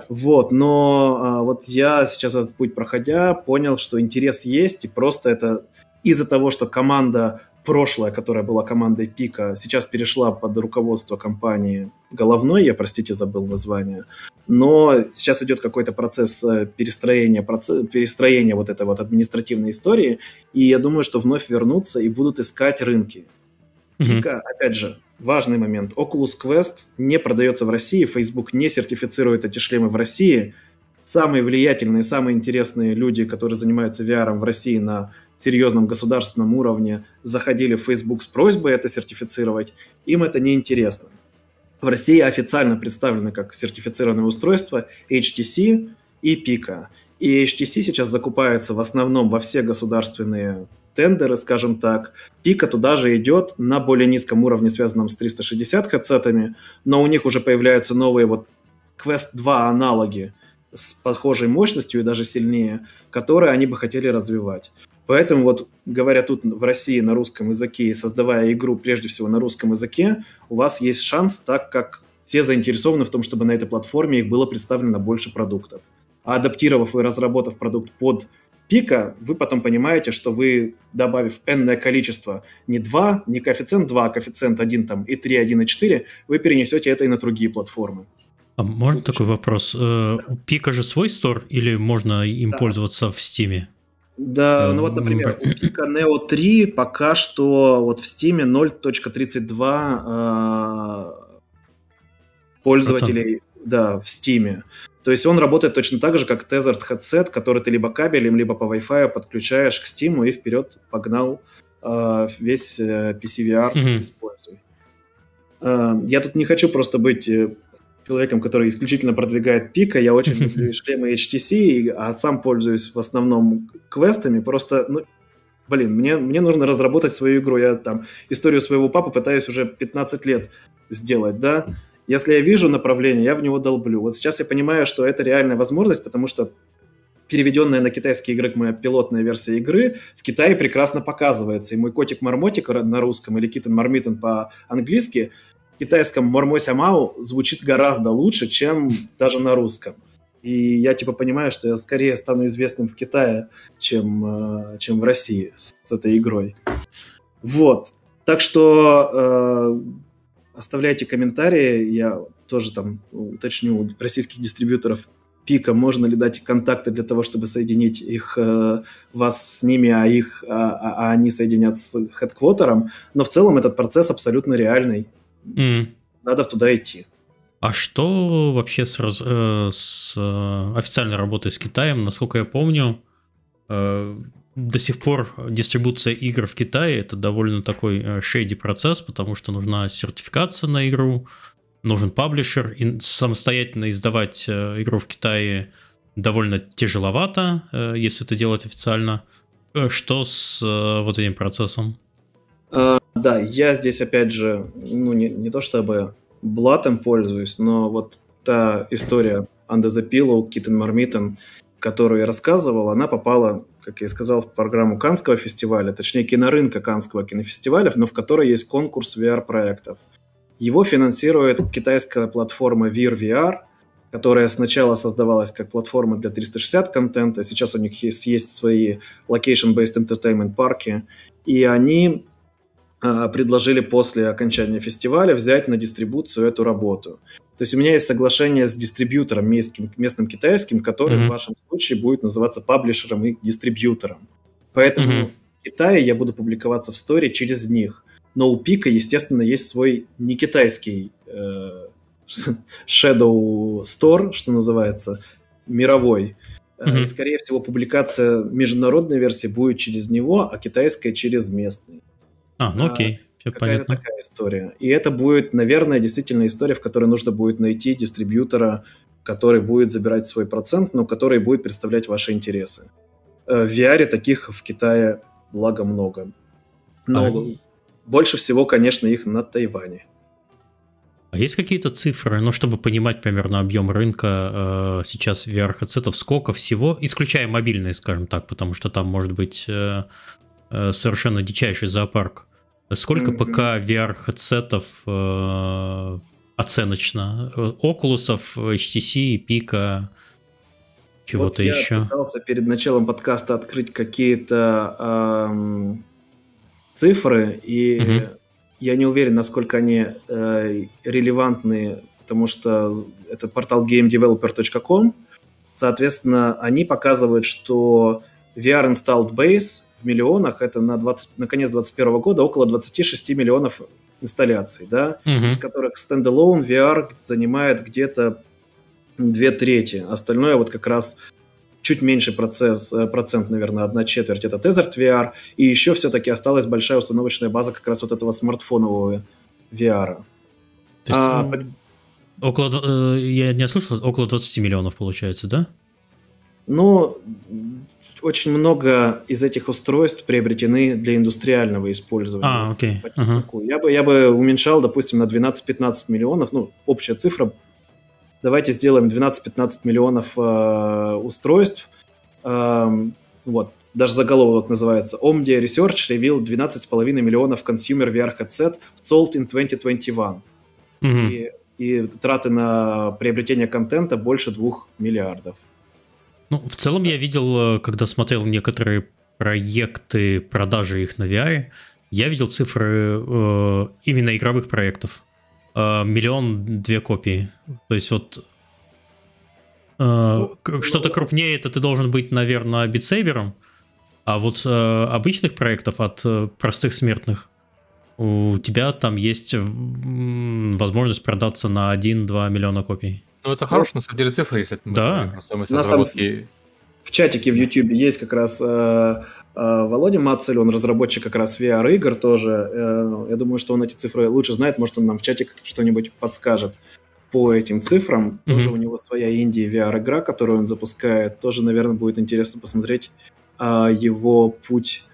Вот, но а, вот я сейчас этот путь проходя понял, что интерес есть, и просто это из-за того, что команда прошлая, которая была командой Пика, сейчас перешла под руководство компании Головной, я, простите, забыл название, но сейчас идет какой-то процесс э, перестроения, процесс, перестроения вот этой вот административной истории, и я думаю, что вновь вернутся и будут искать рынки. Mm-hmm. Пика, опять же, важный момент. Oculus Quest не продается в России, Facebook не сертифицирует эти шлемы в России. Самые влиятельные, самые интересные люди, которые занимаются VR в России на серьезном государственном уровне, заходили в Facebook с просьбой это сертифицировать. Им это не интересно. В России официально представлены как сертифицированное устройство HTC и Pico. И HTC сейчас закупается в основном во все государственные тендеры, скажем так. Пика туда же идет на более низком уровне, связанном с 360 хедсетами, но у них уже появляются новые вот Quest 2 аналоги с похожей мощностью и даже сильнее, которые они бы хотели развивать. Поэтому вот говоря тут в России на русском языке и создавая игру прежде всего на русском языке, у вас есть шанс, так как все заинтересованы в том, чтобы на этой платформе их было представлено больше продуктов. А адаптировав и разработав продукт под пика, вы потом понимаете, что вы, добавив n количество, не 2, не коэффициент 2, а коэффициент 1 там, и 3, 1 и 4, вы перенесете это и на другие платформы. А можно Будущее. такой вопрос? Да. У Пика же свой стор или можно им да. пользоваться в Стиме? Да, ну вот, например, у Пика Neo 3 пока что вот в Steam 0.32 э, пользователей да, в Steam. То есть он работает точно так же, как Tethered Headset, который ты либо кабелем, либо по Wi-Fi подключаешь к Steam и вперед погнал э, весь э, PCVR mm-hmm. используй. Э, я тут не хочу просто быть э, человеком, который исключительно продвигает пика. Я очень люблю шлемы HTC, а сам пользуюсь в основном квестами. Просто, ну, блин, мне, мне нужно разработать свою игру. Я там историю своего папы пытаюсь уже 15 лет сделать, да. Если я вижу направление, я в него долблю. Вот сейчас я понимаю, что это реальная возможность, потому что переведенная на китайский язык моя пилотная версия игры в Китае прекрасно показывается. И мой котик Мармотик на русском или Китон Мармитон по-английски китайском Мормося Мау звучит гораздо лучше, чем даже на русском. И я типа понимаю, что я скорее стану известным в Китае, чем, э, чем в России с, с этой игрой. Вот. Так что э, оставляйте комментарии, я тоже там уточню у российских дистрибьюторов пика, можно ли дать контакты для того, чтобы соединить их, э, вас с ними, а, их, а, а, а они соединят с хедквотером. Но в целом этот процесс абсолютно реальный. Mm. Надо туда идти. А что вообще с, э, с э, официальной работой с Китаем? Насколько я помню, э, до сих пор дистрибуция игр в Китае это довольно такой э, шейди процесс, потому что нужна сертификация на игру, нужен паблишер, и самостоятельно издавать э, игру в Китае довольно тяжеловато, э, если это делать официально. Что с вот этим процессом? Да, я здесь опять же, ну не, не то чтобы блатом пользуюсь, но вот та история Under the Pillow, Kitten Marmitten, которую я рассказывал, она попала, как я и сказал, в программу Канского фестиваля, точнее кинорынка Канского кинофестиваля, но в которой есть конкурс VR-проектов. Его финансирует китайская платформа Vir VR, которая сначала создавалась как платформа для 360 контента, сейчас у них есть, есть свои location-based entertainment парки, и они предложили после окончания фестиваля взять на дистрибуцию эту работу. То есть у меня есть соглашение с дистрибьютором местным, местным китайским, который mm-hmm. в вашем случае будет называться паблишером и дистрибьютором. Поэтому mm-hmm. в Китае я буду публиковаться в сторе через них. Но у Пика, естественно, есть свой не китайский э, Shadow Store, что называется, мировой. Mm-hmm. И, скорее всего, публикация международной версии будет через него, а китайская через местный. А, ну окей. Все Какая-то понятно. такая история. И это будет, наверное, действительно история, в которой нужно будет найти дистрибьютора, который будет забирать свой процент, но который будет представлять ваши интересы. Э, в VR таких в Китае, благо, много. Но а... больше всего, конечно, их на Тайване. А есть какие-то цифры, ну, чтобы понимать примерно объем рынка э, сейчас VR-хедсетов, сколько всего, исключая мобильные, скажем так, потому что там может быть э, совершенно дичайший зоопарк. Сколько Мгм. пока VR-хедсетов э, оценочно? Окулусов, HTC, Пика, чего-то Вот я еще? пытался перед началом подкаста открыть какие-то ам, цифры, и Мгм. я не уверен, насколько они э, релевантны, потому что это портал gamedeveloper.com. Соответственно, они показывают, что VR installed base в миллионах, это на, 20, на конец 2021 года около 26 миллионов инсталляций, да, Мгм. из которых standalone VR занимает где-то две трети. Остальное вот как раз чуть меньше процесс, э, процент, наверное, одна четверть это Desert VR. И еще все-таки осталась большая установочная база как раз вот этого смартфонового VR. То есть, А, ну, около, э, я не слышал, около 20 миллионов получается, да? Но очень много из этих устройств приобретены для индустриального использования. А, окей. ага. Я, бы, я бы уменьшал, допустим, на 12-15 миллионов, ну, общая цифра. Давайте сделаем 12-15 миллионов э, устройств. Эм, вот, даже заголовок называется Omdia Research revealed 12,5 миллионов consumer VR headset sold in 2021. Мгм. И, и траты на приобретение контента больше 2 миллиардов. Ну, в целом я видел, э, когда смотрел некоторые проекты продажи их на VR, я видел цифры э, именно игровых проектов. Э, миллион две копии. То есть вот э, к- что-то крупнее это ты должен быть, наверное, битсейбером, а вот э, обычных проектов от э, простых смертных у тебя там есть возможность продаться на 1-2 миллиона копий. Ну, это хорошая, на самом деле, цифра, если мы Да. стоимость У нас там- разработки. В чатике в YouTube есть как раз э, э, Володя Мацель, он разработчик как раз VR-игр тоже. Э, я думаю, что он эти цифры лучше знает, может, он нам в чатик что-нибудь подскажет по этим цифрам. Тоже Мгм. у него своя инди VR-игра, которую он запускает. Тоже, наверное, будет интересно посмотреть а, его путь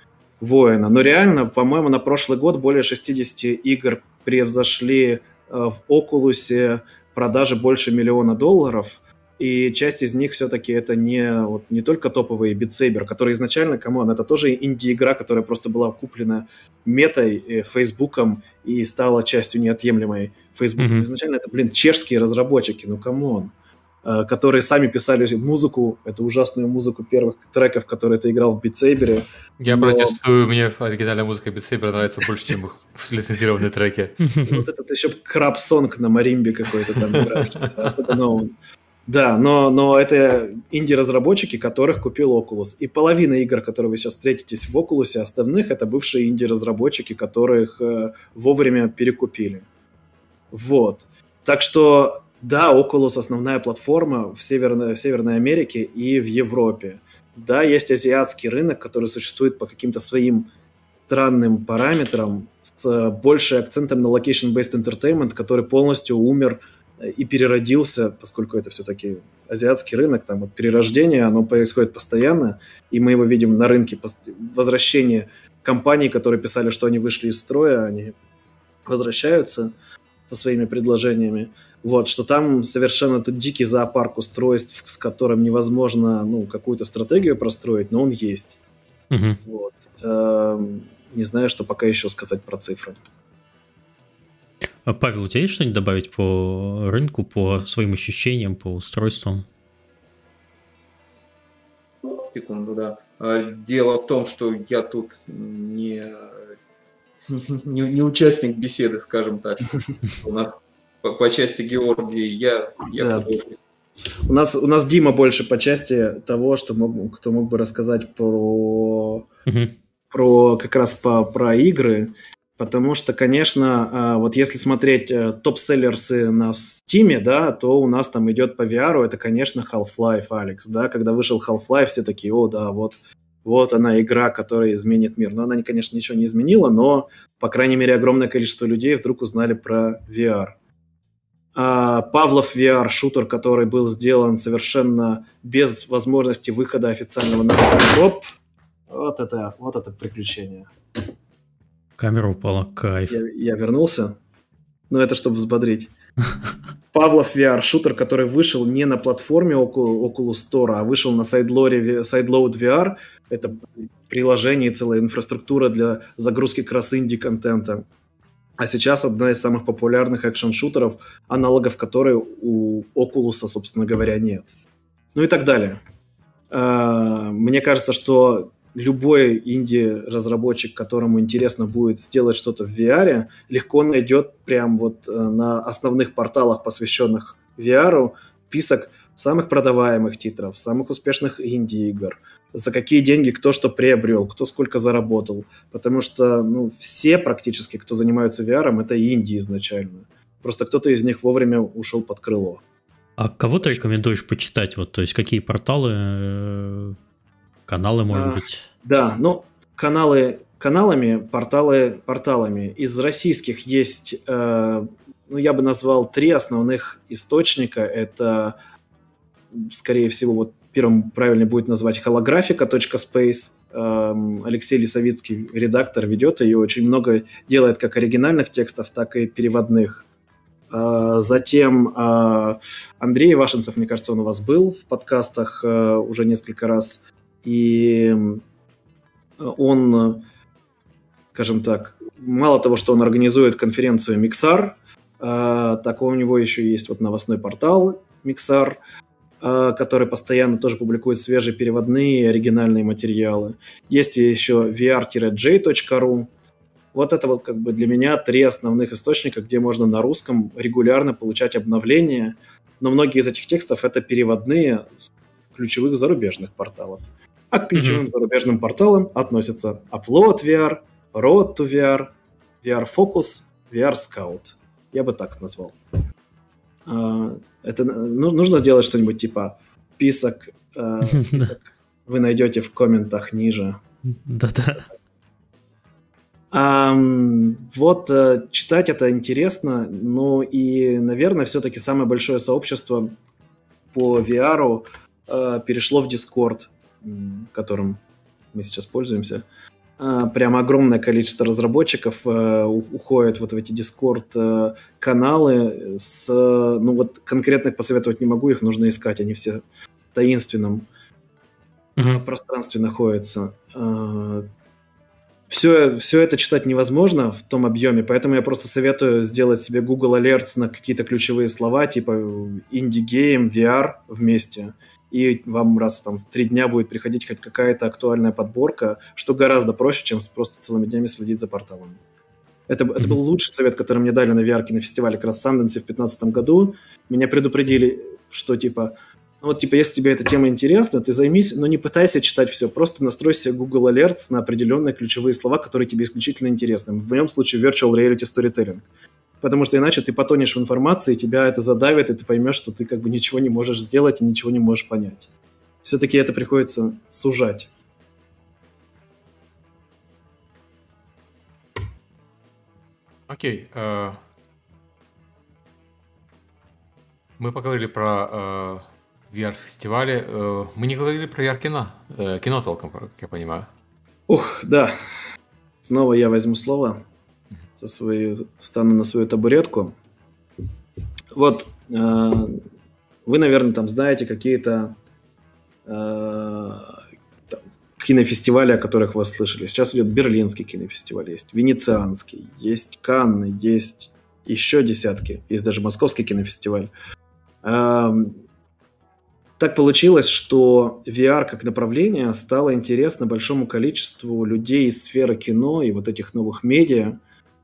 воина. Но реально, по-моему, на прошлый год более 60 игр превзошли э, в Окулусе продажи больше миллиона долларов. И часть из них все-таки это не, вот, не только топовый Beat Saber, который изначально, come on, это тоже инди-игра, которая просто была куплена метой, э, Фейсбуком и стала частью неотъемлемой Фейсбука. Мгм. Изначально это, блин, чешские разработчики, ну come on, которые сами писали музыку, эту ужасную музыку первых треков, которые ты играл в битсейбере. Я Но- протестую, мне оригинальная музыка Saber нравится больше, чем их лицензированные треки. Вот этот еще краб-сонг на маримбе какой-то там особенно он. Да, но, но это инди-разработчики, которых купил Oculus. И половина игр, которые вы сейчас встретитесь в Oculus, остальных, это бывшие инди-разработчики, которых э, вовремя перекупили. Вот. Так что, да, Oculus основная платформа в Северной, в Северной Америке и в Европе. Да, есть азиатский рынок, который существует по каким-то своим странным параметрам с большим акцентом на location-based entertainment, который полностью умер и переродился, поскольку это все-таки азиатский рынок, там вот перерождение, оно происходит постоянно, и мы его видим на рынке, возвращение компаний, которые писали, что они вышли из строя, они возвращаются со своими предложениями. Вот, что там совершенно этот дикий зоопарк устройств, с которым невозможно, ну, какую-то стратегию простроить, но он есть. Мгм. Вот. Эм, Не знаю, что пока еще сказать про цифры. А, Павел, у тебя есть что-нибудь добавить по рынку, по своим ощущениям, по устройствам? Секунду, да. А, Дело в том, что я тут не, не, не участник беседы, скажем так. У нас по, по части Георгии я, я Да. художник. У нас, у нас Дима больше по части того, что мог, кто мог бы рассказать про, Мгм. про как раз по, про игры. Потому что, конечно, а, вот если смотреть э, топ-селлерсы на Steam, да, то у нас там идет по VR, это, конечно, Half-Life, Алекс, да, когда вышел Half-Life, все такие, о, да, вот, вот она игра, которая изменит мир. Но она, конечно, ничего не изменила, но, по крайней мере, огромное количество людей вдруг узнали про VR. А, Павлов VR, шутер, который был сделан совершенно без возможности выхода официального на Оп, вот это, вот это приключение. Камера упала, кайф. Я, я вернулся. Но это чтобы взбодрить. Павлов VR, шутер, который вышел не на платформе Ocu- Oculus Store, а вышел на Sideload VR. Это приложений, целая инфраструктура для загрузки кросс-инди-контента. А сейчас одна из самых популярных экшен-шутеров, аналогов которой у Oculus, собственно говоря, нет. Ну и так далее. А, мне кажется, что любой инди-разработчик, которому интересно будет сделать что-то в VR, легко найдет прям вот э, на основных порталах, посвященных VR, список самых продаваемых титров, самых успешных инди-игр, за какие деньги кто что приобрел, кто сколько заработал. Потому что ну, все практически, кто занимаются VR, это инди изначально. Просто кто-то из них вовремя ушел под крыло. А кого ты рекомендуешь почитать? Вот, то есть какие порталы, э, каналы, может а, быть? Да, ну, каналы каналами, порталы порталами. Из российских есть, э, ну, я бы назвал три основных источника. Это, скорее всего, вот первым правильно будет назвать холографика.space. Эм, Алексей Лисовицкий, редактор, ведет ее, очень много делает как оригинальных текстов, так и переводных. Э, затем э, Андрей Вашенцев, мне кажется, он у вас был в подкастах э, уже несколько раз. И он, скажем так, мало того, что он организует конференцию Миксар, так у него еще есть вот новостной портал Миксар, Э, который постоянно тоже публикует свежие переводные и оригинальные материалы. Есть еще vr-j.ru. Вот это вот как бы для меня три основных источника, где можно на русском регулярно получать обновления. Но многие из этих текстов это переводные ключевых зарубежных порталов. А к ключевым mm-hmm. зарубежным порталам относятся Upload VR, Road to VR, VR Focus, VR Scout. Я бы так назвал. А, это ну, нужно сделать что-нибудь типа список, э, список вы найдете в комментах ниже. Да-да. А, вот э, читать это интересно, ну и, наверное, все-таки самое большое сообщество по VR э, перешло в Discord, которым мы сейчас пользуемся. А, прям огромное количество разработчиков э, уходит вот в эти Discord э, каналы с, ну вот конкретных посоветовать не могу, их нужно искать, они все в таинственном uh-huh. пространстве находятся. Все, все это читать невозможно в том объеме, поэтому я просто советую сделать себе Google Alerts на какие-то ключевые слова, типа Indie Game, VR вместе, и вам раз там в три дня будет приходить хоть какая-то актуальная подборка, что гораздо проще, чем просто целыми днями следить за порталами. Это, mm-hmm. это был лучший совет, который мне дали на VR на фестивале как раз Санденсе в 2015 году. Меня предупредили, что типа, ну вот типа, если тебе эта тема интересна, ты займись, но не пытайся читать все, просто настрой себе Google Alerts на определенные ключевые слова, которые тебе исключительно интересны. В моем случае Virtual Reality Storytelling потому что иначе ты потонешь в информации, тебя это задавит, и ты поймешь, что ты как бы ничего не можешь сделать и ничего не можешь понять. Все-таки это приходится сужать. Окей. Okay, uh, мы поговорили про uh, VR-фестивали. Uh, мы не говорили про VR-кино. Uh, кино толком, как я понимаю. Ух, да. Снова я возьму слово за свою, встану на свою табуретку. Вот, э, вы, наверное, там знаете какие-то э, кинофестивали, о которых вы слышали. Сейчас идет Берлинский кинофестиваль, есть Венецианский, есть Канны, есть еще десятки, есть даже Московский кинофестиваль. Э, так получилось, что VR как направление стало интересно большому количеству людей из сферы кино и вот этих новых медиа,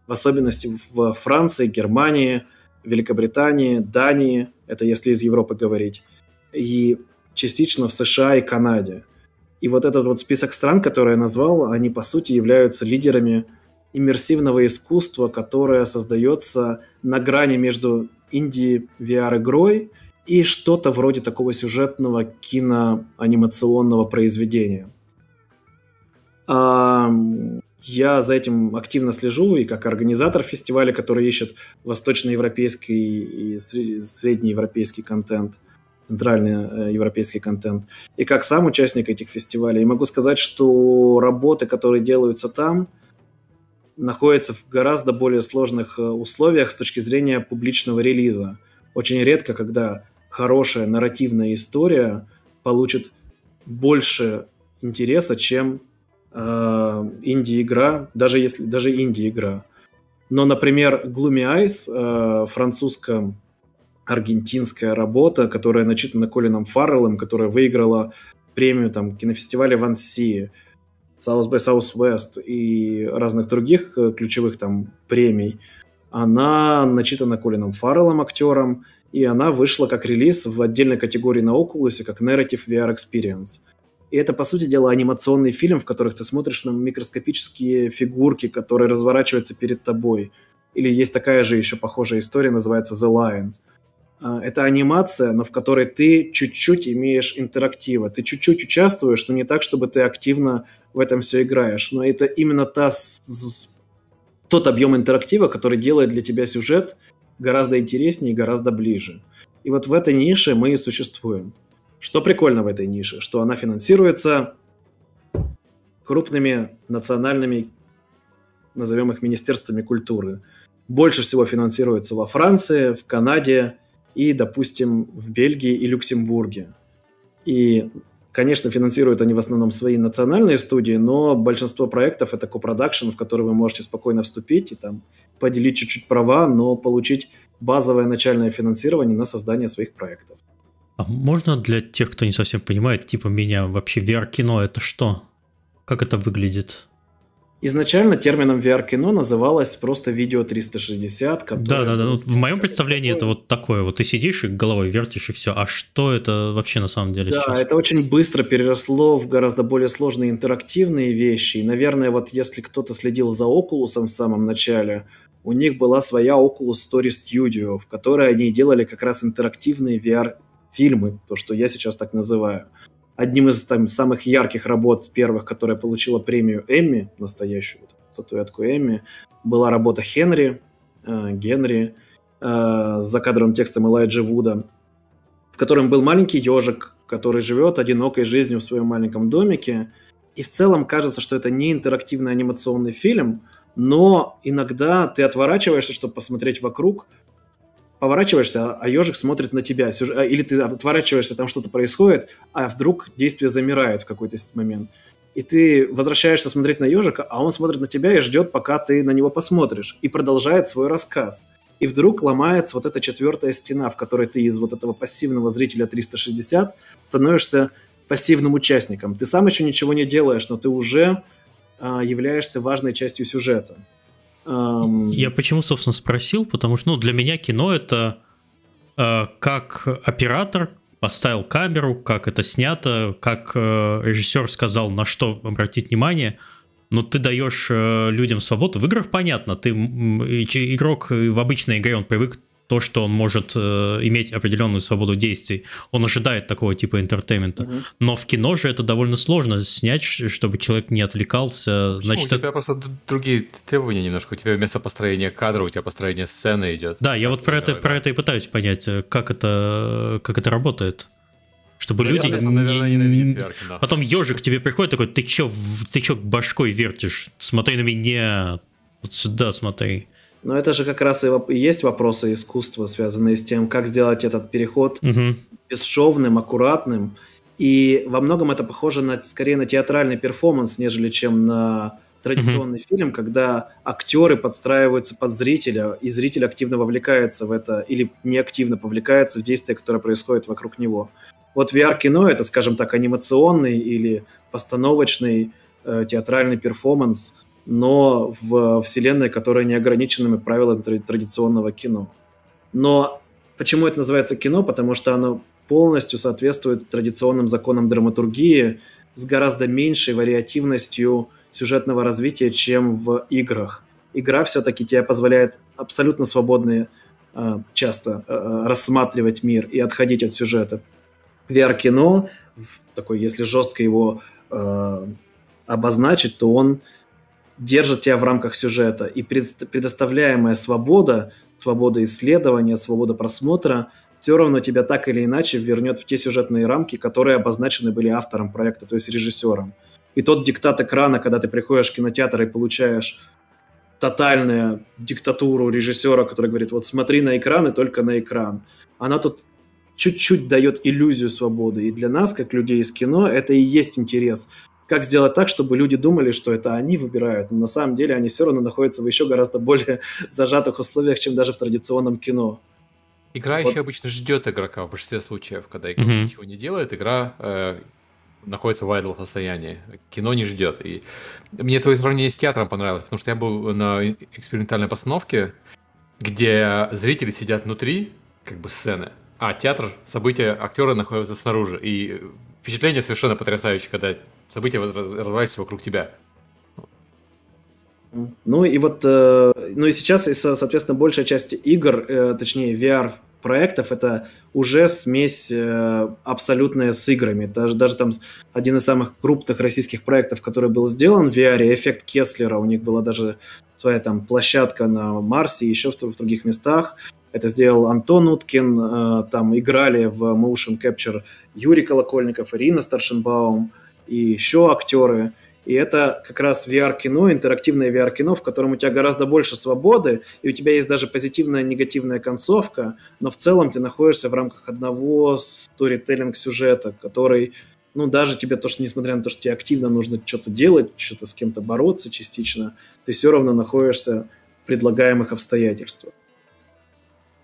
в особенности в Франции, Германии, Великобритании, Дании, это если из Европы говорить, и частично в США и Канаде. И вот этот вот список стран, которые я назвал, они по сути являются лидерами иммерсивного искусства, которое создается на грани между инди VR-игрой и что-то вроде такого сюжетного киноанимационного произведения. Я за этим активно слежу и как организатор фестиваля, который ищет восточноевропейский и среднеевропейский контент, центральный э, европейский контент, и как сам участник этих фестивалей. И могу сказать, что работы, которые делаются там, находятся в гораздо более сложных э, условиях с точки зрения публичного релиза. Очень редко, когда хорошая нарративная история получит больше интереса, чем инди-игра, даже если даже инди-игра. Но, например, Gloomy Eyes, э, французско-аргентинская работа, которая начитана Колином Фарреллом, которая выиграла премию там кинофестиваля в Анси, South by Southwest и разных других э, ключевых там премий, она начитана Колином Фарреллом, актером, и она вышла как релиз в отдельной категории на Oculus, как Narrative VR Experience. И это, по сути дела, анимационный фильм, в которых ты смотришь на микроскопические фигурки, которые разворачиваются перед тобой. Или есть такая же еще похожая история, называется The Lion. А, это анимация, но в которой ты чуть-чуть имеешь интерактива. Ты чуть-чуть участвуешь, но не так, чтобы ты активно в этом все играешь. Но это именно та, тот объем интерактива, который делает для тебя сюжет гораздо интереснее и гораздо ближе. И вот в этой нише мы и существуем. Что прикольно в этой нише, что она финансируется крупными национальными, назовем их министерствами культуры. Больше всего финансируется во Франции, в Канаде и, допустим, в Бельгии и Люксембурге. И, конечно, финансируют они в основном свои национальные студии, но большинство проектов это копродакшн, в который вы можете спокойно вступить и там поделить чуть-чуть права, но получить базовое начальное финансирование на создание своих проектов. А можно для тех, кто не совсем понимает, типа меня, вообще VR-кино это что? Как это выглядит? Изначально термином VR-кино называлось просто видео 360. Да, да, да. Ну, в моем представлении это вот такое. Вот ты сидишь и головой вертишь и все. А что это вообще на самом деле Да, сейчас? это очень быстро переросло в гораздо более сложные интерактивные вещи. И, наверное, вот если кто-то следил за Oculus в самом начале, у них была своя Oculus Story Studio, в которой они делали как раз интерактивные VR фильмы, то, что я сейчас так называю. Одним из там, самых ярких работ первых, которая получила премию Эмми, настоящую вот, статуэтку Эмми, была работа Хенри, э, Генри, э, с закадровым текстом Элайджи Вуда, в котором был маленький ежик, который живет одинокой жизнью в своем маленьком домике. И в целом кажется, что это не интерактивный анимационный фильм, но иногда ты отворачиваешься, чтобы посмотреть вокруг, поворачиваешься, а ежик смотрит на тебя. А, или ты отворачиваешься, там что-то происходит, а вдруг действие замирает в какой-то момент. И ты возвращаешься смотреть на ежика, а он смотрит на тебя и ждет, пока ты на него посмотришь. И продолжает свой рассказ. И вдруг ломается вот эта четвертая стена, в которой ты из вот этого пассивного зрителя 360 становишься пассивным участником. Ты сам еще ничего не делаешь, но ты уже а, являешься важной частью сюжета. Я почему, собственно, спросил, потому что ну, для меня кино это э, как оператор поставил камеру, как это снято, как э, режиссер сказал, на что обратить внимание. Но ты даешь э, людям свободу. В играх понятно, ты игрок в обычной игре, он привык то, что он может э, иметь определенную свободу действий. Он ожидает такого типа entertainment а. Угу. Но в кино же это довольно сложно снять, чтобы человек не отвлекался. Значит, у тебя это... просто другие требования немножко. У тебя вместо построения кадра у тебя построение сцены идет. Да, я вот про это, про это и пытаюсь понять, э, как это, как это работает. Чтобы ну, люди... Наверное, не... VR, да. Потом ежик тебе приходит такой, ты чё, ты чё башкой вертишь? Смотри на меня, вот сюда смотри. Но это же как раз и есть вопросы искусства, связанные с тем, как сделать этот переход угу. бесшовным, аккуратным. И во многом это похоже на, скорее на театральный перформанс, нежели чем на традиционный mm фильм, когда актеры подстраиваются под зрителя, и зритель активно вовлекается в это или неактивно вовлекается в действие, которое происходит вокруг него. Вот VR-кино — это, скажем так, анимационный или постановочный э, театральный перформанс, но в вселенной, которая не ограниченными правилами традиционного кино. Но почему это называется кино? Потому что оно полностью соответствует традиционным законам драматургии с гораздо меньшей вариативностью сюжетного развития, чем в играх. Игра все-таки тебе позволяет абсолютно свободно э, часто э, рассматривать мир и отходить от сюжета. VR-кино, такой, если жестко его э, обозначить, то он держит тебя в рамках сюжета. И предоставляемая свобода, свобода исследования, свобода просмотра все равно тебя так или иначе вернет в те сюжетные рамки, которые обозначены были автором проекта, то есть режиссером. И тот диктат экрана, когда ты приходишь в кинотеатр и получаешь тотальную диктатуру режиссера, который говорит, вот смотри на экран и только на экран. Она тут чуть-чуть дает иллюзию свободы. И для нас, как людей из кино, это и есть интерес как сделать так, чтобы люди думали, что это они выбирают. Но на самом деле они все равно находятся в еще гораздо более зажатых условиях, чем даже в традиционном кино. Игра вот. еще обычно ждет игрока в большинстве случаев, когда игрок mm-hmm. ничего не делает, игра э, находится в idle состоянии. Кино не ждет. И мне твое сравнение с театром понравилось, потому что я был на экспериментальной постановке, где зрители сидят внутри, как бы сцены, а театр, события, актеры находятся снаружи. И впечатление совершенно потрясающее, когда события разворачиваются вокруг тебя. Ну и вот, э, ну и сейчас, соответственно, большая часть игр, э, точнее VR проектов, это уже смесь э, абсолютная с играми. Даже, даже там один из самых крупных российских проектов, который был сделан в VR, эффект Кеслера, у них была даже своя там площадка на Марсе и еще в, в других местах. Это сделал Антон Уткин, там играли в motion capture Юрий Колокольников, Ирина Старшенбаум и еще актеры. И это как раз VR-кино, интерактивное VR-кино, в котором у тебя гораздо больше свободы, и у тебя есть даже позитивная, негативная концовка, но в целом ты находишься в рамках одного сторителлинг-сюжета, который, ну, даже тебе то, что несмотря на то, что тебе активно нужно что-то делать, что-то с кем-то бороться частично, ты все равно находишься в предлагаемых обстоятельствах.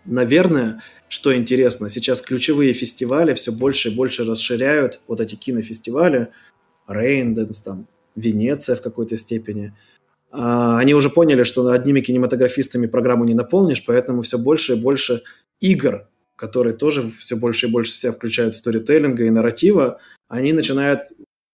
Наверное, что интересно, сейчас ключевые фестивали все больше и больше расширяют вот эти кинофестивали, Рейнденс, там, Венеция в какой-то степени. А, они уже поняли, что одними кинематографистами программу не наполнишь, поэтому все больше и больше игр, которые тоже все больше и больше себя включают сторителлинга и нарратива, они начинают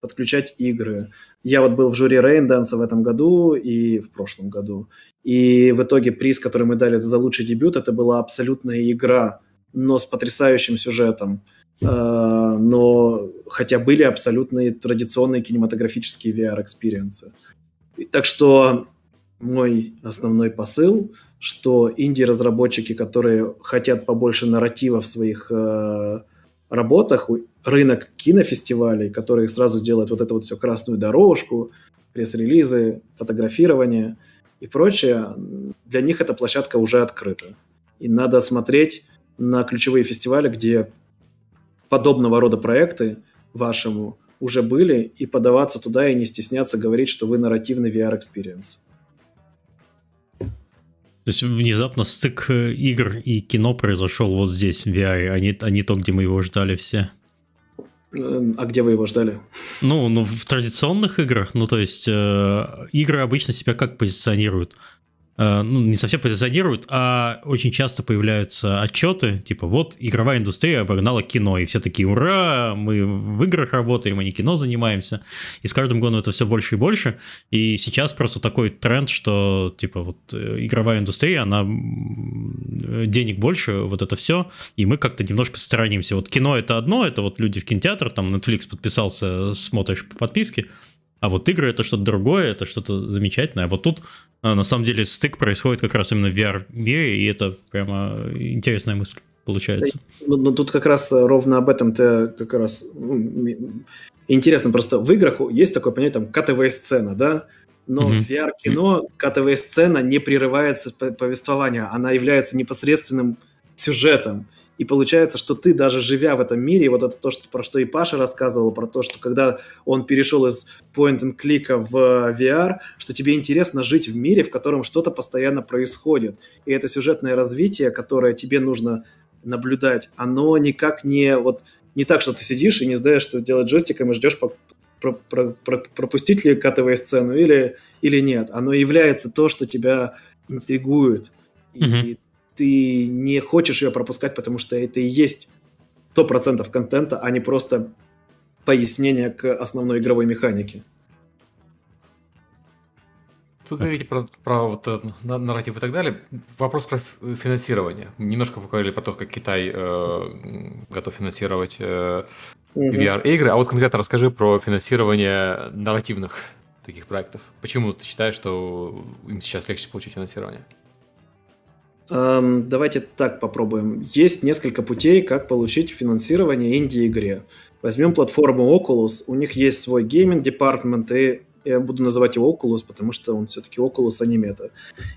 подключать игры. Я вот был в жюри Рейнденса в этом году и в прошлом году. И в итоге приз, который мы дали за лучший дебют, это была абсолютная игра, но с потрясающим сюжетом. Но хотя были абсолютные традиционные кинематографические VR-experience ы. Так что мой основной посыл, что инди-разработчики, которые хотят побольше нарратива в своих э, работах, рынок кинофестивалей, которые сразу сделают вот эту вот все красную дорожку, пресс-релизы, фотографирование и прочее, для них эта площадка уже открыта. И надо смотреть на ключевые фестивали, где подобного рода проекты вашему уже были, и подаваться туда и не стесняться говорить, что вы нарративный VR-experience. То есть внезапно стык э, игр и кино произошел вот здесь, в VR, а не, а не то, где мы его ждали все. Э, а где вы его ждали? Ну, ну в традиционных играх, ну то есть э, игры обычно себя как позиционируют? Э, ну, не совсем позиционируют, а очень часто появляются отчеты, типа, вот, игровая индустрия обогнала кино, и все такие, ура, мы в играх работаем, а не кино занимаемся, и с каждым годом это все больше и больше, и сейчас просто такой тренд, что, типа, вот, э, игровая индустрия, она денег больше, вот это все, и мы как-то немножко сторонимся. Вот кино это одно, это вот люди в кинотеатр, там Netflix подписался, смотришь по подписке, а вот игры это что-то другое, это что-то замечательное. А вот тут а, на самом деле стык происходит как раз именно в VR-мире, и это прямо интересная мысль получается. Ну, ну тут как раз ровно об этом ты как раз ну, интересно просто в играх есть такое понятие там катовая сцена, да? Но mm-hmm. в VR-кино катовая сцена не прерывается повествования, она является непосредственным сюжетом. И получается, что ты даже живя в этом мире, вот это то, что, про что и Паша рассказывал, про то, что когда он перешел из point-and-клика в VR, что тебе интересно жить в мире, в котором что-то постоянно происходит. И это сюжетное развитие, которое тебе нужно наблюдать, оно никак не вот не так, что ты сидишь и не знаешь, что сделать джойстиком и ждешь по, про, про, про, пропустить ли катовую сцену или, или нет. Оно является то, что тебя интригует. Mm-hmm. Ты не хочешь ее пропускать, потому что это и есть 100% контента, а не просто пояснение к основной игровой механике. Вы говорите про, про вот, э, нарратив и так далее. Вопрос про финансирование. Немножко поговорили про то, как Китай э, готов финансировать э, VR-игры. А вот конкретно расскажи про финансирование нарративных таких проектов. Почему ты считаешь, что им сейчас легче получить финансирование? Давайте так попробуем. Есть несколько путей, как получить финансирование инди-игре. Возьмем платформу Oculus, у них есть свой gaming department, и я буду называть его Oculus, потому что он все-таки Oculus, а не Meta.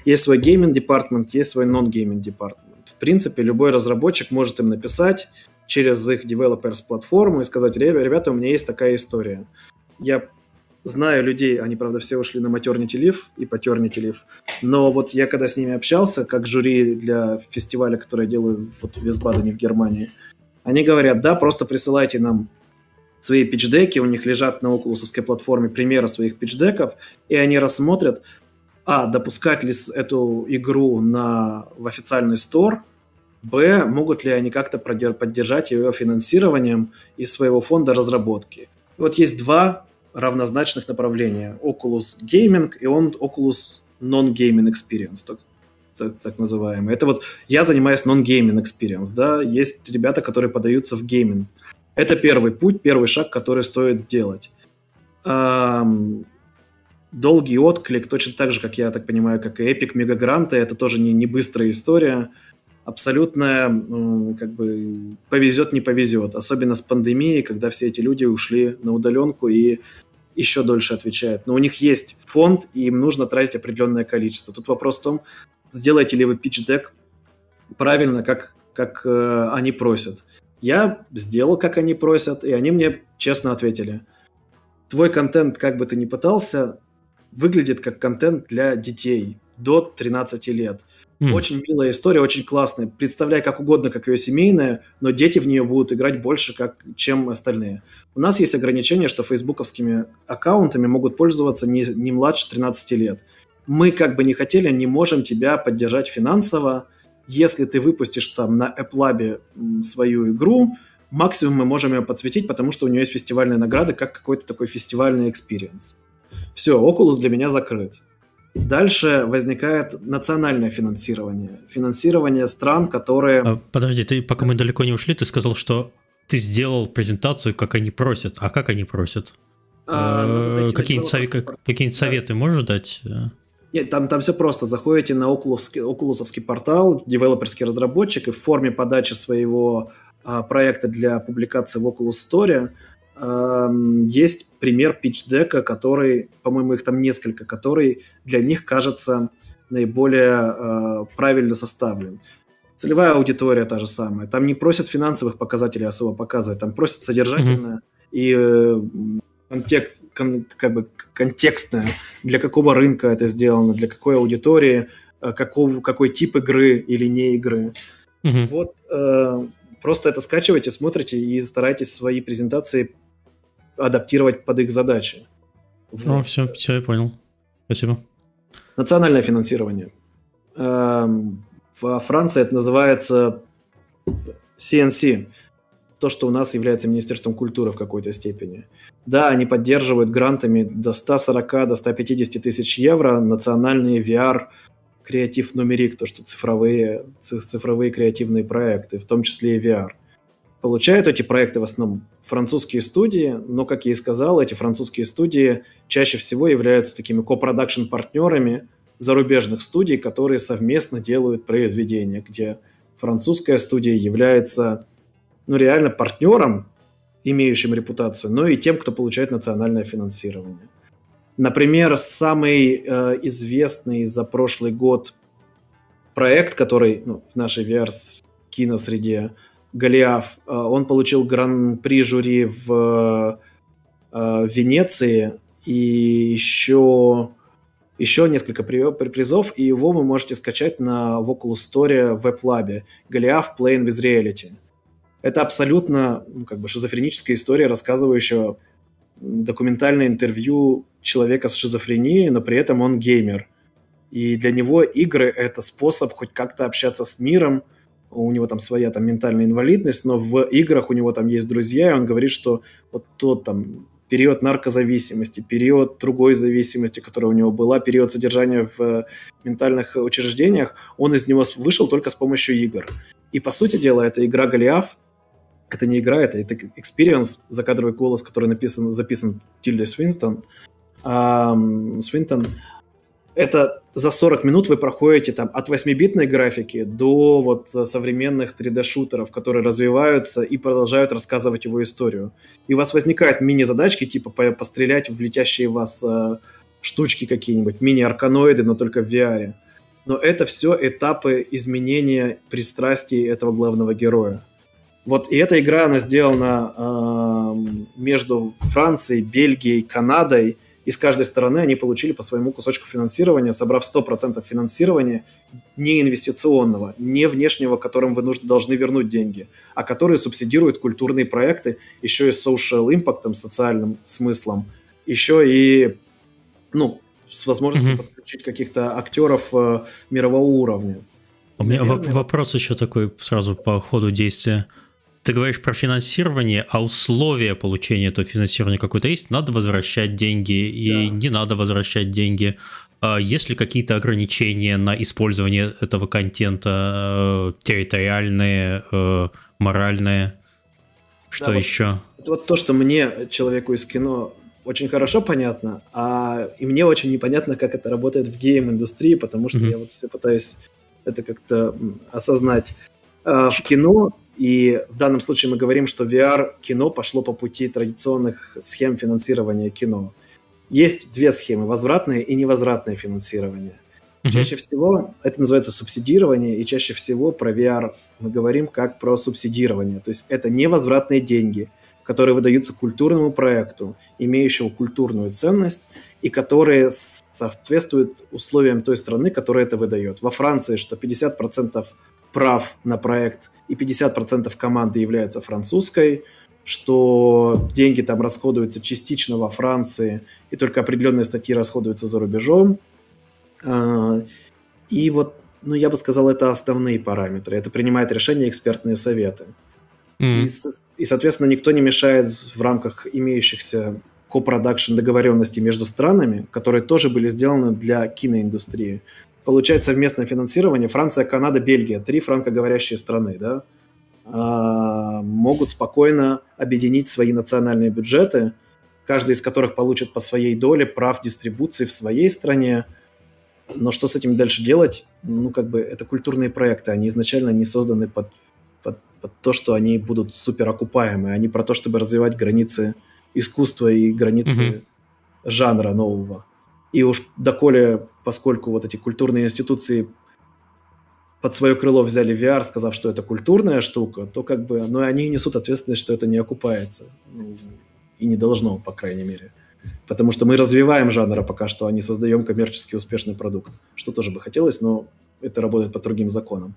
Есть свой gaming department, есть свой non-gaming department. В принципе, любой разработчик может им написать через их developers платформу и сказать, ребята, у меня есть такая история. Я знаю людей, они, правда, все ушли на maternity leave и paternity leave, но вот я когда с ними общался, как жюри для фестиваля, который я делаю вот в Висбадене в Германии, они говорят, да, просто присылайте нам свои пичдеки, у них лежат на окулусовской платформе примеры своих пичдеков, и они рассмотрят, а, допускать ли эту игру на, в официальный стор, б, могут ли они как-то поддержать ее финансированием из своего фонда разработки. И вот есть два равнозначных направления. Oculus Gaming и он Oculus Non-Gaming Experience, так, так, так называемый. Это вот я занимаюсь non-gaming experience, да, есть ребята, которые подаются в гейминг. Это первый путь, первый шаг, который стоит сделать. Эм, долгий отклик, точно так же, как я так понимаю, как и Epic Мегагранты, это тоже не, не быстрая история. Абсолютно, как бы, повезет, не повезет. Особенно с пандемией, когда все эти люди ушли на удаленку и еще дольше отвечают. Но у них есть фонд, и им нужно тратить определенное количество. Тут вопрос в том, сделаете ли вы питч-дек правильно, как, как э, они просят. Я сделал, как они просят, и они мне честно ответили. Твой контент, как бы ты ни пытался, выглядит как контент для детей до 13 лет. Mm. Очень милая история, очень классная. Представляй как угодно, как ее семейная, но дети в нее будут играть больше, как, чем остальные. У нас есть ограничение, что фейсбуковскими аккаунтами могут пользоваться не, не младше 13 лет. Мы, как бы не хотели, не можем тебя поддержать финансово. Если ты выпустишь там на AppLab свою игру, максимум мы можем ее подсветить, потому что у нее есть фестивальные награды, как какой-то такой фестивальный experience. Все, Oculus для меня закрыт. Дальше возникает национальное финансирование. Финансирование стран, которые... А, подожди, ты, пока мы далеко не ушли, ты сказал, что ты сделал презентацию, как они просят. А как они просят? А, э, какие-нибудь советы, какие советы можешь дать? Нет, там, там все просто. Заходите на окулусовский портал, девелоперский разработчик, и в форме подачи своего а, проекта для публикации в Oculus Store есть пример питч-дека, который, по-моему, их там несколько, который для них кажется наиболее э, правильно составлен. Целевая аудитория та же самая. Там не просят финансовых показателей особо показывать, там просят содержательное mm-hmm. и э, контекст, кон, как бы контекстное, для какого рынка это сделано, для какой аудитории, э, какого, какой тип игры или не игры. Mm-hmm. Вот э, просто это скачивайте, смотрите и старайтесь свои презентации адаптировать под их задачи. Вот. все, все, я понял. Спасибо. Национальное финансирование. Эм, во Франции это называется CNC. То, что у нас является Министерством культуры в какой-то степени. Да, они поддерживают грантами до 140, до 150 тысяч евро национальные VR креатив нумерик, то, что цифровые, цифровые креативные проекты, в том числе и VR. Получают эти проекты в основном французские студии, но, как я и сказал, эти французские студии чаще всего являются такими копродакшн партнерами зарубежных студий, которые совместно делают произведения, где французская студия является ну, реально партнером, имеющим репутацию, но и тем, кто получает национальное финансирование. Например, самый э, известный за прошлый год проект, который ну, в нашей VR-киносреде Голиаф, э, он получил гран-при жюри в э, Венеции и еще, еще несколько призов, и его вы можете скачать на Vocal Story в WebLab. Голиаф Playing with Reality. Это абсолютно ну, как бы шизофреническая история, рассказывающая документальное интервью человека с шизофренией, но при этом он геймер. И для него игры — это способ хоть как-то общаться с миром, у него там своя там ментальная инвалидность, но в играх у него там есть друзья, и он говорит, что вот тот там период наркозависимости, период другой зависимости, которая у него была, период содержания в ментальных учреждениях, он из него вышел только с помощью игр. И, по сути дела, это игра Голиаф, это не игра, это, это experience, закадровый голос, который написан, записан Тильдой Свинстон, а, Свинтон, это за 40 минут вы проходите там от 8-битной графики до вот современных 3D-шутеров, которые развиваются и продолжают рассказывать его историю. И у вас возникают мини-задачки, типа пострелять в летящие вас э, штучки какие-нибудь, мини-арканоиды, но только в VR. Но это все этапы изменения пристрастий этого главного героя. Вот и эта игра, она сделана э, между Францией, Бельгией, Канадой – и с каждой стороны они получили по своему кусочку финансирования, собрав 100% финансирования не инвестиционного, не внешнего, которым вы нужно, должны вернуть деньги, а которые субсидируют культурные проекты еще и с social impact, социальным смыслом, еще и ну, с возможностью mm-hmm. подключить каких-то актеров э, мирового уровня. У меня Наверное... вопрос еще такой сразу по ходу действия. Ты говоришь про финансирование, а условия получения этого финансирования какое-то есть? Надо возвращать деньги и да. не надо возвращать деньги. А есть ли какие-то ограничения на использование этого контента, э, территориальные, э, моральные? Что да, еще? Вот, вот то, что мне, человеку из кино, очень хорошо понятно, а и мне очень непонятно, как это работает в гейм-индустрии, потому что mm-hmm. я вот все пытаюсь это как-то осознать. А, в кино и в данном случае мы говорим, что VR-кино пошло по пути традиционных схем финансирования кино. Есть две схемы – возвратное и невозвратное финансирование. Mm-hmm. Чаще всего это называется субсидирование, и чаще всего про VR мы говорим как про субсидирование. То есть это невозвратные деньги, которые выдаются культурному проекту, имеющему культурную ценность, и которые соответствуют условиям той страны, которая это выдает. Во Франции, что 50% прав на проект и 50% команды является французской, что деньги там расходуются частично во Франции, и только определенные статьи расходуются за рубежом. А, и вот, ну, я бы сказал, это основные параметры. Это принимает решения экспертные советы. Mm. И, и, соответственно, никто не мешает в рамках имеющихся копродакшн договоренностей между странами, которые тоже были сделаны для киноиндустрии получать совместное финансирование Франция, Канада, Бельгия, три франкоговорящие страны, да, а, могут спокойно объединить свои национальные бюджеты, каждый из которых получит по своей доле прав дистрибуции в своей стране. Но что с этим дальше делать? Ну, как бы это культурные проекты, они изначально не созданы под, под, под то, что они будут супер окупаемы, они про то, чтобы развивать границы искусства и границы mm-hmm. жанра нового. И уж доколе, поскольку вот эти культурные институции под свое крыло взяли VR, сказав, что это культурная штука, то как бы, но они несут ответственность, что это не окупается. Ну, и не должно, по крайней мере. Потому что мы развиваем жанр, а пока что, а не создаем коммерчески успешный продукт. Что тоже бы хотелось, но это работает по другим законам.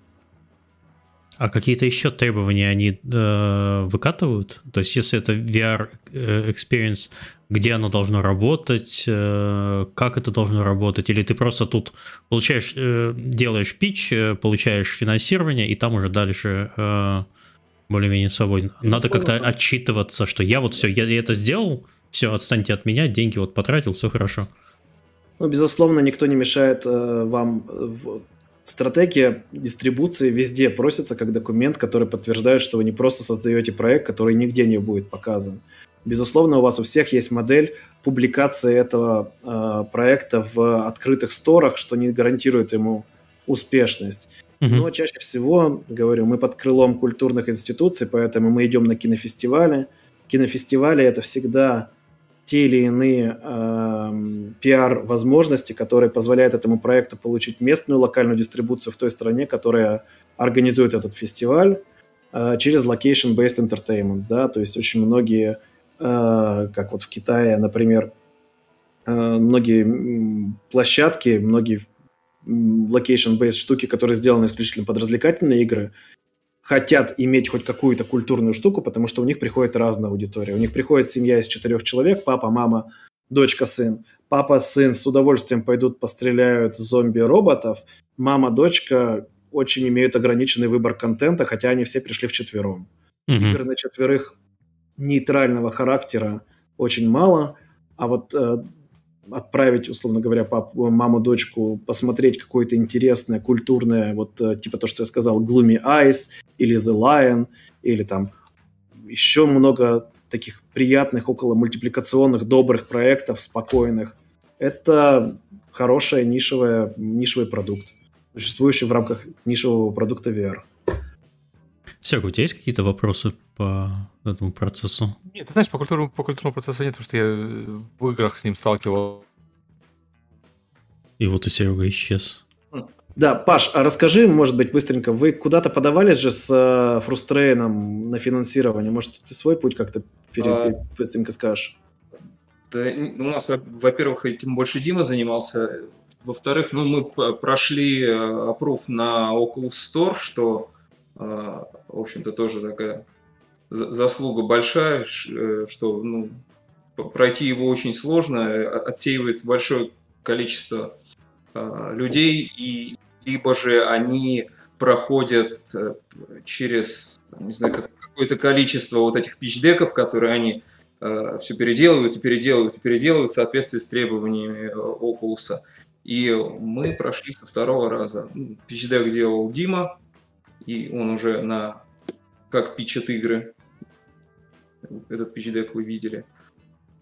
А какие-то еще требования они э, выкатывают? То есть, если это VR э, experience, где оно должно работать, э, как это должно работать, или ты просто тут получаешь, э, делаешь пич, э, получаешь финансирование, и там уже дальше более-менее свободен. Надо как-то отчитываться, что я вот все, я, я это сделал, все, отстаньте от меня, деньги вот потратил, все хорошо. Ну, безусловно, никто не мешает э, вам Стратегия дистрибуции везде просится как документ, который подтверждает, что вы не просто создаете проект, который нигде не будет показан. Безусловно, у вас у всех есть модель публикации этого э, проекта в открытых сторах, что не гарантирует ему успешность. Mm-hmm. Но чаще всего, говорю, мы под крылом культурных институций, поэтому мы идем на кинофестивали. Кинофестивали это всегда те или иные э, пиар-возможности, которые позволяют этому проекту получить местную локальную дистрибуцию в той стране, которая организует этот фестиваль э, через location-based entertainment, да, то есть очень многие, как вот в Китае, например, э, многие площадки, многие location-based штуки, которые сделаны исключительно под развлекательные игры, хотят иметь хоть какую-то культурную штуку, потому что у них приходит разная аудитория. У них приходит семья из четырех человек, папа, мама, дочка, сын. Папа, сын с удовольствием пойдут постреляют зомби-роботов. Мама, дочка очень имеют ограниченный выбор контента, хотя они все пришли в четвером. Mm-hmm. Игр на четверых нейтрального характера очень мало, а вот э, отправить, условно говоря, папу, маму, дочку посмотреть какое-то интересное, культурное, вот э, типа то, что я сказал, Gloomy Eyes или The Lion, или там еще много таких приятных, около мультипликационных, добрых проектов, спокойных. Это хороший нишевая, нишевый продукт, существующий в рамках нишевого продукта VR. Все, у тебя есть какие-то вопросы по этому процессу? Нет, ты знаешь, по культурному, по культурному процессу нет, потому что я в играх с ним сталкивал. И вот и Серега исчез. Да, Паш, а расскажи, может быть, быстренько, вы куда-то подавались же с э, Фрустрейном на финансирование? Может, ты свой путь как-то пере, а... быстренько скажешь? Да, у нас, во-первых, этим больше Дима занимался. Во-вторых, ну, мы прошли опруф на Oculus Store, что, в общем-то, тоже такая заслуга большая, э, что ну, пройти его очень сложно, отсеивается большое количество людей, и либо же они проходят э, через, не знаю, какое-то количество вот этих пич-деков, которые они э, все переделывают и переделывают и переделывают в соответствии с требованиями Oculus. И мы прошли со второго раза. Пич-дек делал Дима, и он уже на как пичат игры. Этот пич-дек вы видели.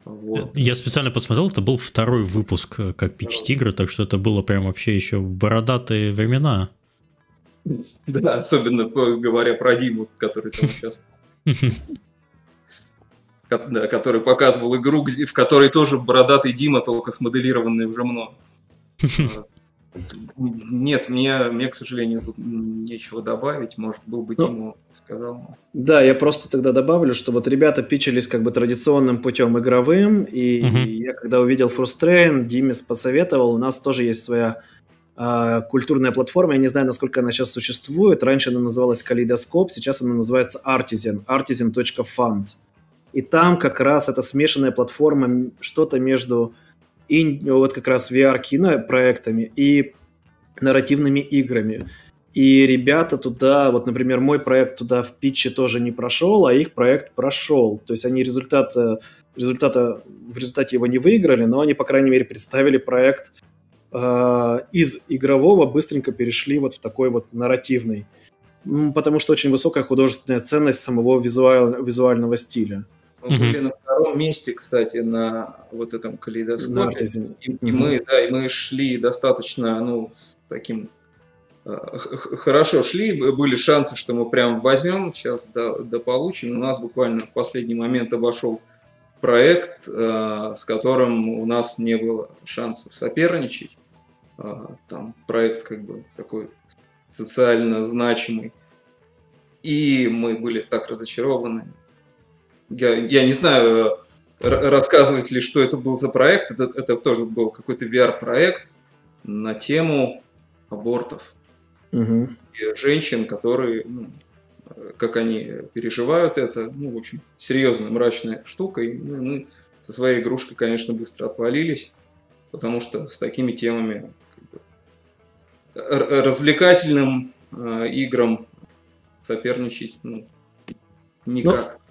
Вот. Я специально посмотрел, это был второй выпуск э, как пич тигра, так что это было прям вообще еще в бородатые времена. Да, особенно говоря про Диму, который там сейчас который показывал игру, в которой тоже бородатый Дима, только смоделированный уже мной. Нет, мне, мне, к сожалению, тут нечего добавить. Может, был бы ну, сказал. Да, я просто тогда добавлю, что вот ребята пичились как бы традиционным путем игровым, и угу. я когда увидел Frustrain, Димис посоветовал, у нас тоже есть своя э, культурная платформа, я не знаю, насколько она сейчас существует, раньше она называлась Калейдоскоп, сейчас она называется Artisan, artisan.fund. И там как раз это смешанная платформа, что-то между и вот как раз VR-кино проектами и нарративными играми. И ребята туда, вот, например, мой проект туда в питче тоже не прошел, а их проект прошел. То есть они результат, результата, в результате его не выиграли, но они, по крайней мере, представили проект э, из игрового, быстренько перешли вот в такой вот нарративный. Потому что очень высокая художественная ценность самого визуаль, визуального стиля. Мы были на втором месте, кстати, на вот этом калейдоскопе. И, и мы, да, и мы шли достаточно, ну, с таким э, хорошо шли, были шансы, что мы прям возьмем, сейчас да, да получим. У нас буквально в последний момент обошел проект, э, с которым у нас не было шансов соперничать. Э, там проект как бы такой социально значимый. И мы были так разочарованы я, я не знаю, рассказывать ли, что это был за проект. Это, это тоже был какой-то VR-проект на тему абортов. Угу. И женщин, которые, ну, как они переживают это. Ну, в общем, серьезная мрачная штука. И ну, мы со своей игрушкой, конечно, быстро отвалились, потому что с такими темами как бы, развлекательным э, играм соперничать ну, никак.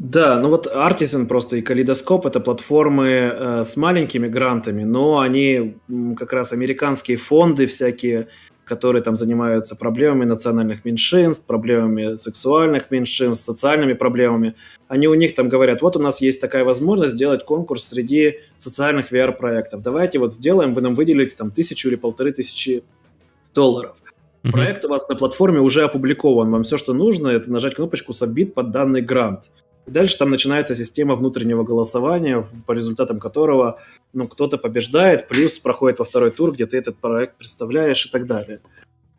Да, ну вот Artisan просто и Калейдоскоп это платформы э, с маленькими грантами, но они как раз американские фонды всякие, которые там занимаются проблемами национальных меньшинств, проблемами сексуальных меньшинств, социальными проблемами. Они у них там говорят, вот у нас есть такая возможность сделать конкурс среди социальных VR-проектов. Давайте вот сделаем, вы нам выделите там тысячу или полторы тысячи долларов. Mm-hmm. Проект у вас на платформе уже опубликован. Вам все, что нужно, это нажать кнопочку «Submit» под данный грант. Дальше там начинается система внутреннего голосования, по результатам которого ну, кто-то побеждает, плюс проходит во второй тур, где ты этот проект представляешь и так далее.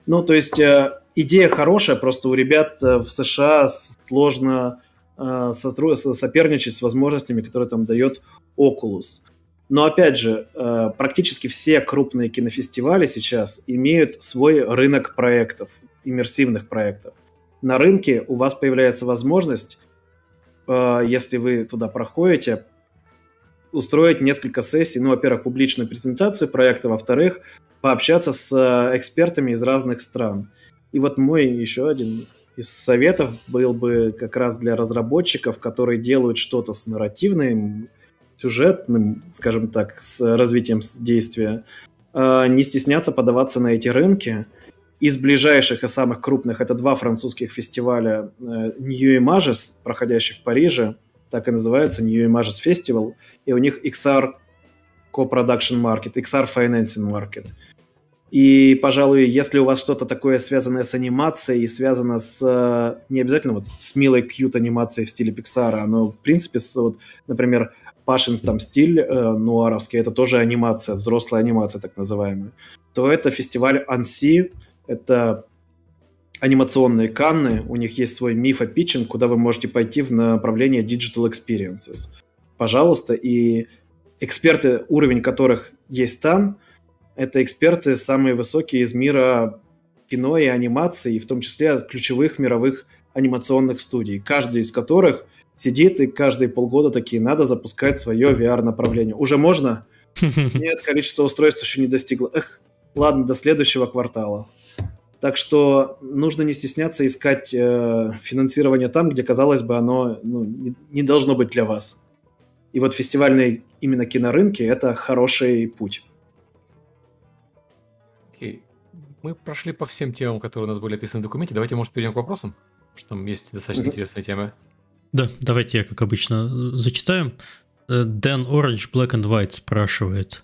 Ну, то есть э, идея хорошая, просто у ребят э, в США сложно э, соперничать с возможностями, которые там дает Oculus. Но опять же, э, практически все крупные кинофестивали сейчас имеют свой рынок проектов, иммерсивных проектов. На рынке у вас появляется возможность если вы туда проходите, устроить несколько сессий. Ну, во-первых, публичную презентацию проекта, во-вторых, пообщаться с э, экспертами из разных стран. И вот мой еще один из советов был бы как раз для разработчиков, которые делают что-то с нарративным, сюжетным, скажем так, с развитием действия, э, не стесняться подаваться на эти рынки – из ближайших и самых крупных это два французских фестиваля э, New Images, проходящий в Париже, так и называется, New Images Festival, и у них XR Co-Production Market, XR Financing Market. И, пожалуй, если у вас что-то такое связанное с анимацией связано с, э, не обязательно вот с милой кьют анимацией в стиле Pixar, но, в принципе, с, вот, например, Пашин там стиль э, нуаровский, это тоже анимация, взрослая анимация так называемая, то это фестиваль Annecy, это анимационные канны, у них есть свой мифа питчинг, куда вы можете пойти в направление digital experiences. Пожалуйста, и эксперты, уровень которых есть там, это эксперты самые высокие из мира кино и анимации, и в том числе от ключевых мировых анимационных студий, каждый из которых сидит и каждые полгода такие, надо запускать свое VR-направление. Уже можно? Нет, количество устройств еще не достигло. Эх, ладно, до следующего квартала. Так что нужно не стесняться искать э, финансирование там, где, казалось бы, оно ну, не, не должно быть для вас. И вот фестивальные именно кинорынки – это хороший путь. Окей. Мы прошли по всем темам, которые у нас были описаны в документе. Давайте, может, перейдем к вопросам, что там есть достаточно mm-hmm. интересные темы. Да, давайте я, как обычно, зачитаю. Dan Orange Black and White спрашивает,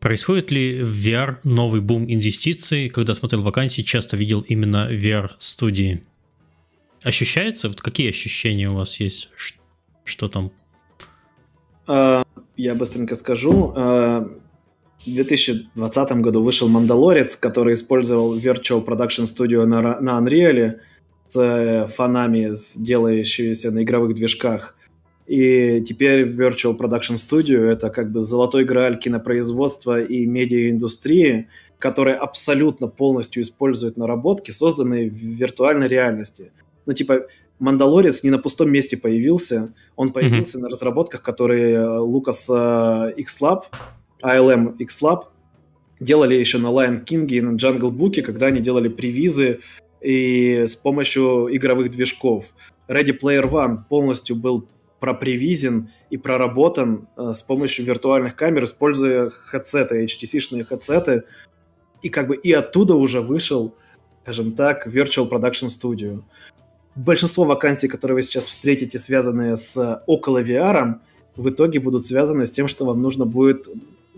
происходит ли в VR новый бум инвестиций? Когда смотрел вакансии, часто видел именно VR-студии. Ощущается? Вот какие ощущения у вас есть? Что там? А, я быстренько скажу. А, в 2020 году вышел «Мандалорец», который использовал Virtual Production Studio на, на Unreal с фанами, делающимися на игровых движках. И теперь Virtual Production Studio — это как бы золотой грааль кинопроизводства и медиаиндустрии, который абсолютно полностью использует наработки, созданные в виртуальной реальности. Ну, типа, Мандалорец не на пустом месте появился, он появился mm-hmm. на разработках, которые Лукас э, X-Lab, ALM X-Lab делали еще на Lion King и на Jungle Book, когда они делали привизы и с помощью игровых движков. Ready Player One полностью был пропривизен и проработан э, с помощью виртуальных камер, используя хедсеты, HTC-шные хедсеты, и как бы и оттуда уже вышел, скажем так, Virtual Production Studio. Большинство вакансий, которые вы сейчас встретите, связанные с около VR, в итоге будут связаны с тем, что вам нужно будет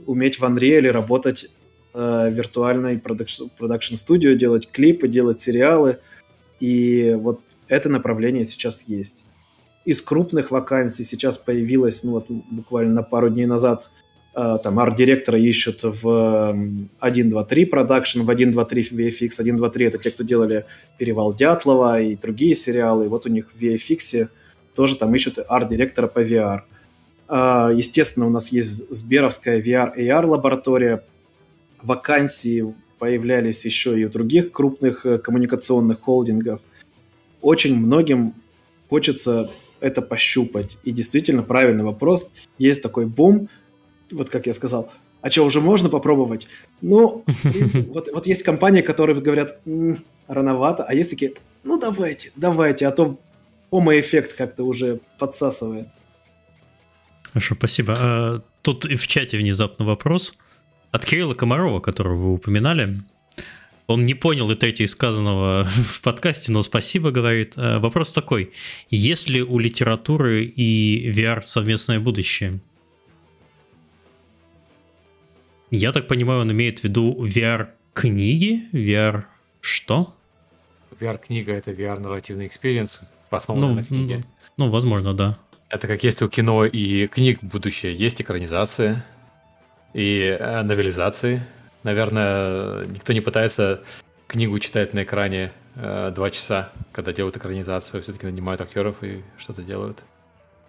уметь в Unreal работать э, виртуальной продакшн, продакшн студию, делать клипы, делать сериалы. И вот это направление сейчас есть из крупных вакансий сейчас появилось, ну вот буквально пару дней назад, э, там арт-директора ищут в 1, 2, 3 продакшн, в 1, 2, 3 VFX. 1, 2, 3 это те, кто делали «Перевал Дятлова» и другие сериалы. И вот у них в VFX тоже там ищут арт-директора по VR. Э, естественно, у нас есть Сберовская VR-AR лаборатория. Вакансии появлялись еще и у других крупных э, коммуникационных холдингов. Очень многим хочется это пощупать. И действительно правильный вопрос. Есть такой бум, вот как я сказал, а что, уже можно попробовать? Ну, вот, вот есть компании, которые говорят, м-м, рановато, а есть такие, ну давайте, давайте, а то помо-эффект как-то уже подсасывает. Хорошо, спасибо. А, тут в чате внезапно вопрос от Кирилла Комарова, которого вы упоминали. Он не понял и третье сказанного в подкасте, но спасибо, говорит. Э, вопрос такой. Есть ли у литературы и VR совместное будущее? Я так понимаю, он имеет в виду VR-книги? VR что? VR-книга — это VR-нарративный experience, основанный ну, на книге. Ну, ну, возможно, да. Это как есть у кино и книг будущее. Есть экранизация и э, новелизации — Наверное, никто не пытается книгу читать на экране э, два часа, когда делают экранизацию, все-таки нанимают актеров и что-то делают.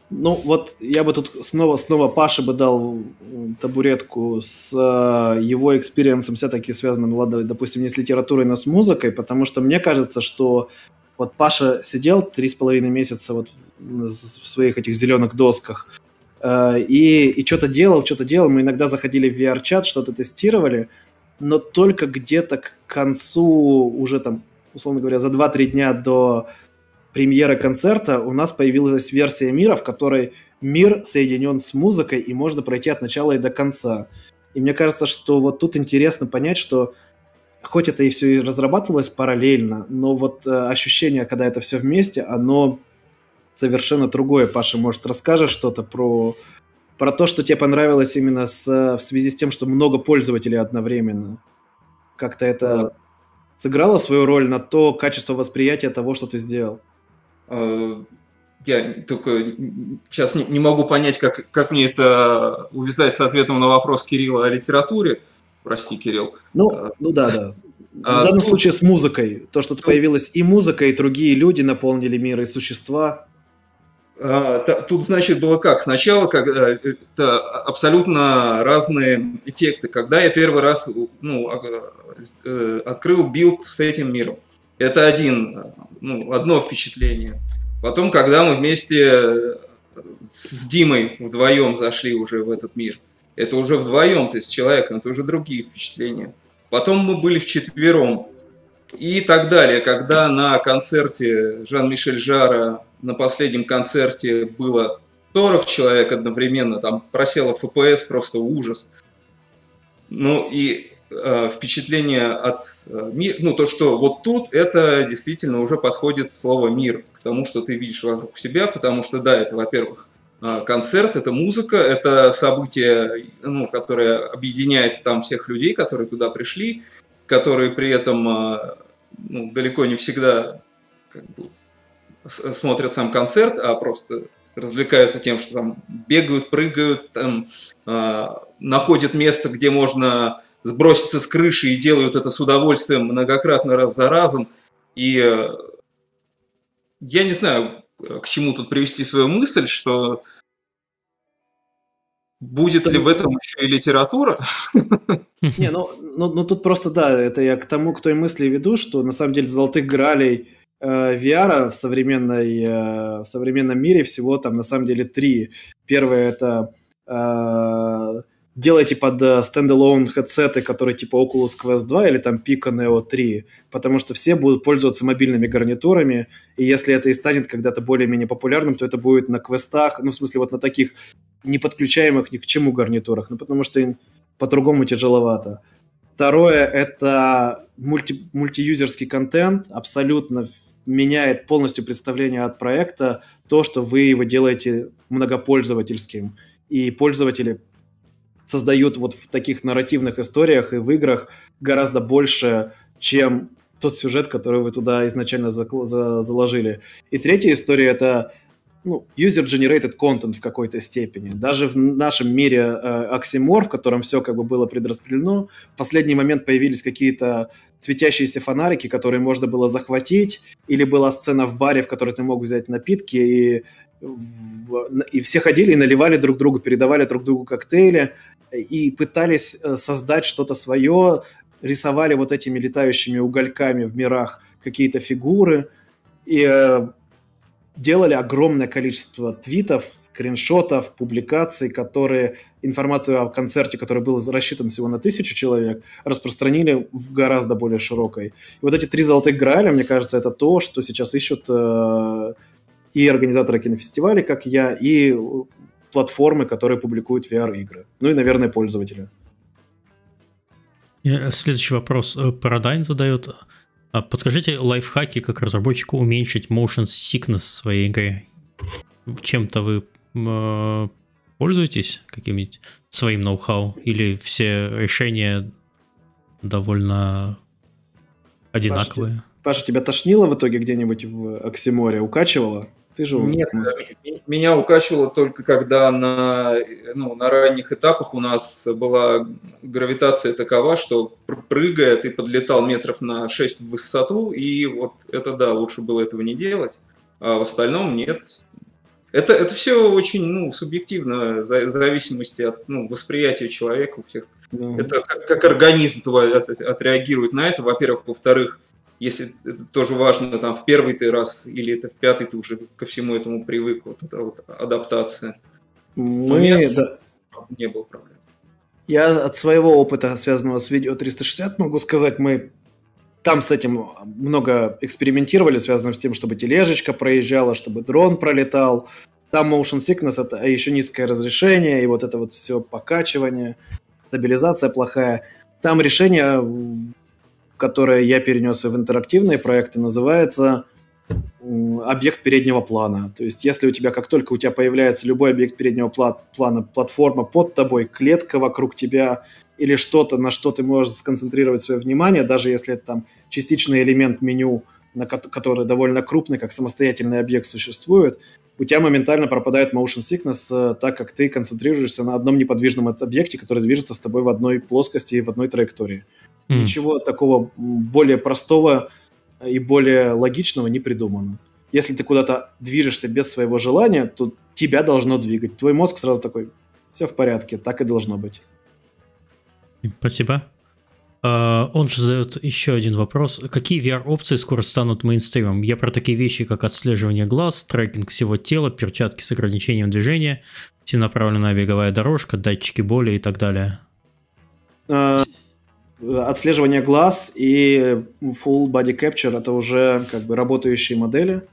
Ну, вот я бы тут снова-снова Паше бы дал табуретку с э, его experience -ом все-таки связанным, ладно, допустим, не с литературой, но с музыкой, потому что мне кажется, что вот Паша сидел три с половиной месяца вот в своих этих зеленых досках, Э, и, и что-то делал, что-то делал. Мы иногда заходили в VR-чат, что-то тестировали, но только где-то к концу, уже там, условно говоря, за 2-3 дня до премьеры концерта у нас появилась версия мира, в которой мир соединен с музыкой, и можно пройти от начала и до конца. И мне кажется, что вот тут интересно понять, что хоть это и все и разрабатывалось параллельно, но вот э, ощущение, когда это все вместе, оно совершенно другое. Паша, может, расскажешь что-то про, про то, что тебе понравилось именно с, в связи с тем, что много пользователей одновременно? Как-то это сыграло свою роль на то качество восприятия того, что ты сделал? Э, я только сейчас не, не могу понять, как, как мне это увязать с ответом на вопрос Кирилла о литературе. Прости, Кирилл. Ну, э, ну да, да. В данном случае с музыкой. То, что появилась и музыка, и другие люди наполнили мир, и существа. А, тут, значит, было как? Сначала как, э, это абсолютно разные эффекты. Когда я первый раз ну, э, открыл build с этим миром, это один, ну, одно впечатление. Потом, когда мы вместе с Димой вдвоем зашли уже в этот мир, это уже вдвоем, ты с человеком, это уже другие впечатления. Потом мы были вчетвером и так далее. Когда на концерте Жан-Мишель Жара, на последнем концерте было 40 человек одновременно, там просело ФПС, просто ужас. Ну и э, впечатление от э, мира, ну то, что вот тут это действительно уже подходит слово мир к тому, что ты видишь вокруг себя, потому что да, это, во-первых, э, концерт, это музыка, это событие, ну, которое объединяет там всех людей, которые туда пришли, которые при этом э, ну, далеко не всегда как бы, смотрят сам концерт, а просто развлекаются тем, что там бегают, прыгают, там, э, находят место, где можно сброситься с крыши и делают это с удовольствием многократно раз за разом. И э, я не знаю, к чему тут привести свою мысль, что будет ли в этом еще и литература? Не, ну, ну, ну тут просто да, это я к тому, к той мысли веду, что на самом деле золотых гралей э, VR в современной э, в современном мире всего там на самом деле три. Первое это э, делайте под стендалон э, хедсеты, которые типа Oculus Quest 2 или там Pico Neo 3, потому что все будут пользоваться мобильными гарнитурами, и если это и станет когда-то более-менее популярным, то это будет на квестах, ну, в смысле, вот на таких неподключаемых ни к чему гарнитурах, ну, потому что им по-другому тяжеловато. Второе – это мульти, мультиюзерский контент, абсолютно меняет полностью представление от проекта, то, что вы его делаете многопользовательским, и пользователи создают вот в таких нарративных историях и в играх гораздо больше, чем тот сюжет, который вы туда изначально за, за, заложили. И третья история это ну, user-generated content в какой-то степени. Даже в нашем мире э, в котором все как бы было предраспределено, в последний момент появились какие-то светящиеся фонарики, которые можно было захватить, или была сцена в баре, в которой ты мог взять напитки, и, и все ходили и наливали друг другу, передавали друг другу коктейли, и пытались э, создать что-то свое, рисовали вот этими летающими угольками в мирах какие-то фигуры, и э, делали огромное количество твитов, скриншотов, публикаций, которые информацию о концерте, который был рассчитан всего на тысячу человек, распространили в гораздо более широкой. И вот эти три золотых граля, мне кажется, это то, что сейчас ищут э, и организаторы кинофестиваля, как я, и платформы, которые публикуют VR-игры. Ну и, наверное, пользователи. Э, следующий вопрос. Парадайн задает. А подскажите лайфхаки, как разработчику уменьшить motion sickness в своей игре. Чем-то вы э, пользуетесь каким-нибудь своим ноу-хау? Или все решения довольно одинаковые? Паша, Паша, тебя тошнило в итоге где-нибудь в Оксиморе? Укачивало? Ты же Нет, меня укачивало только когда на, ну, на ранних этапах у нас была гравитация такова, что прыгая ты подлетал метров на 6 в высоту, и вот это да, лучше было этого не делать, а в остальном нет. Это, это все очень ну, субъективно, в зависимости от ну, восприятия человека у всех. Да. Это как, как организм твой от, отреагирует на это, во-первых. Во-вторых, если это тоже важно, там, в первый ты раз или это в пятый ты уже ко всему этому привык, вот эта вот адаптация. Мы, да. Не было проблем. Я от своего опыта, связанного с видео 360, могу сказать, мы там с этим много экспериментировали, связанным с тем, чтобы тележечка проезжала, чтобы дрон пролетал. Там motion sickness, это еще низкое разрешение, и вот это вот все покачивание, стабилизация плохая. Там решение которое я перенес в интерактивные проекты, называется объект переднего плана. То есть, если у тебя, как только у тебя появляется любой объект переднего плана, платформа под тобой, клетка вокруг тебя или что-то, на что ты можешь сконцентрировать свое внимание, даже если это там частичный элемент меню, на который довольно крупный, как самостоятельный объект существует, у тебя моментально пропадает motion sickness, э, так как ты концентрируешься на одном неподвижном объекте, который движется с тобой в одной плоскости и в одной траектории. Mm. Ничего такого более простого и более логичного не придумано. Если ты куда-то движешься без своего желания, то тебя должно двигать. Твой мозг сразу такой, все в порядке, так и должно быть. Спасибо. Uh, он же задает еще один вопрос. Какие VR-опции скоро станут мейнстримом? Я про такие вещи, как отслеживание глаз, трекинг всего тела, перчатки с ограничением движения, всенаправленная беговая дорожка, датчики боли и так далее. Отслеживание глаз и full body capture это уже как бы работающие модели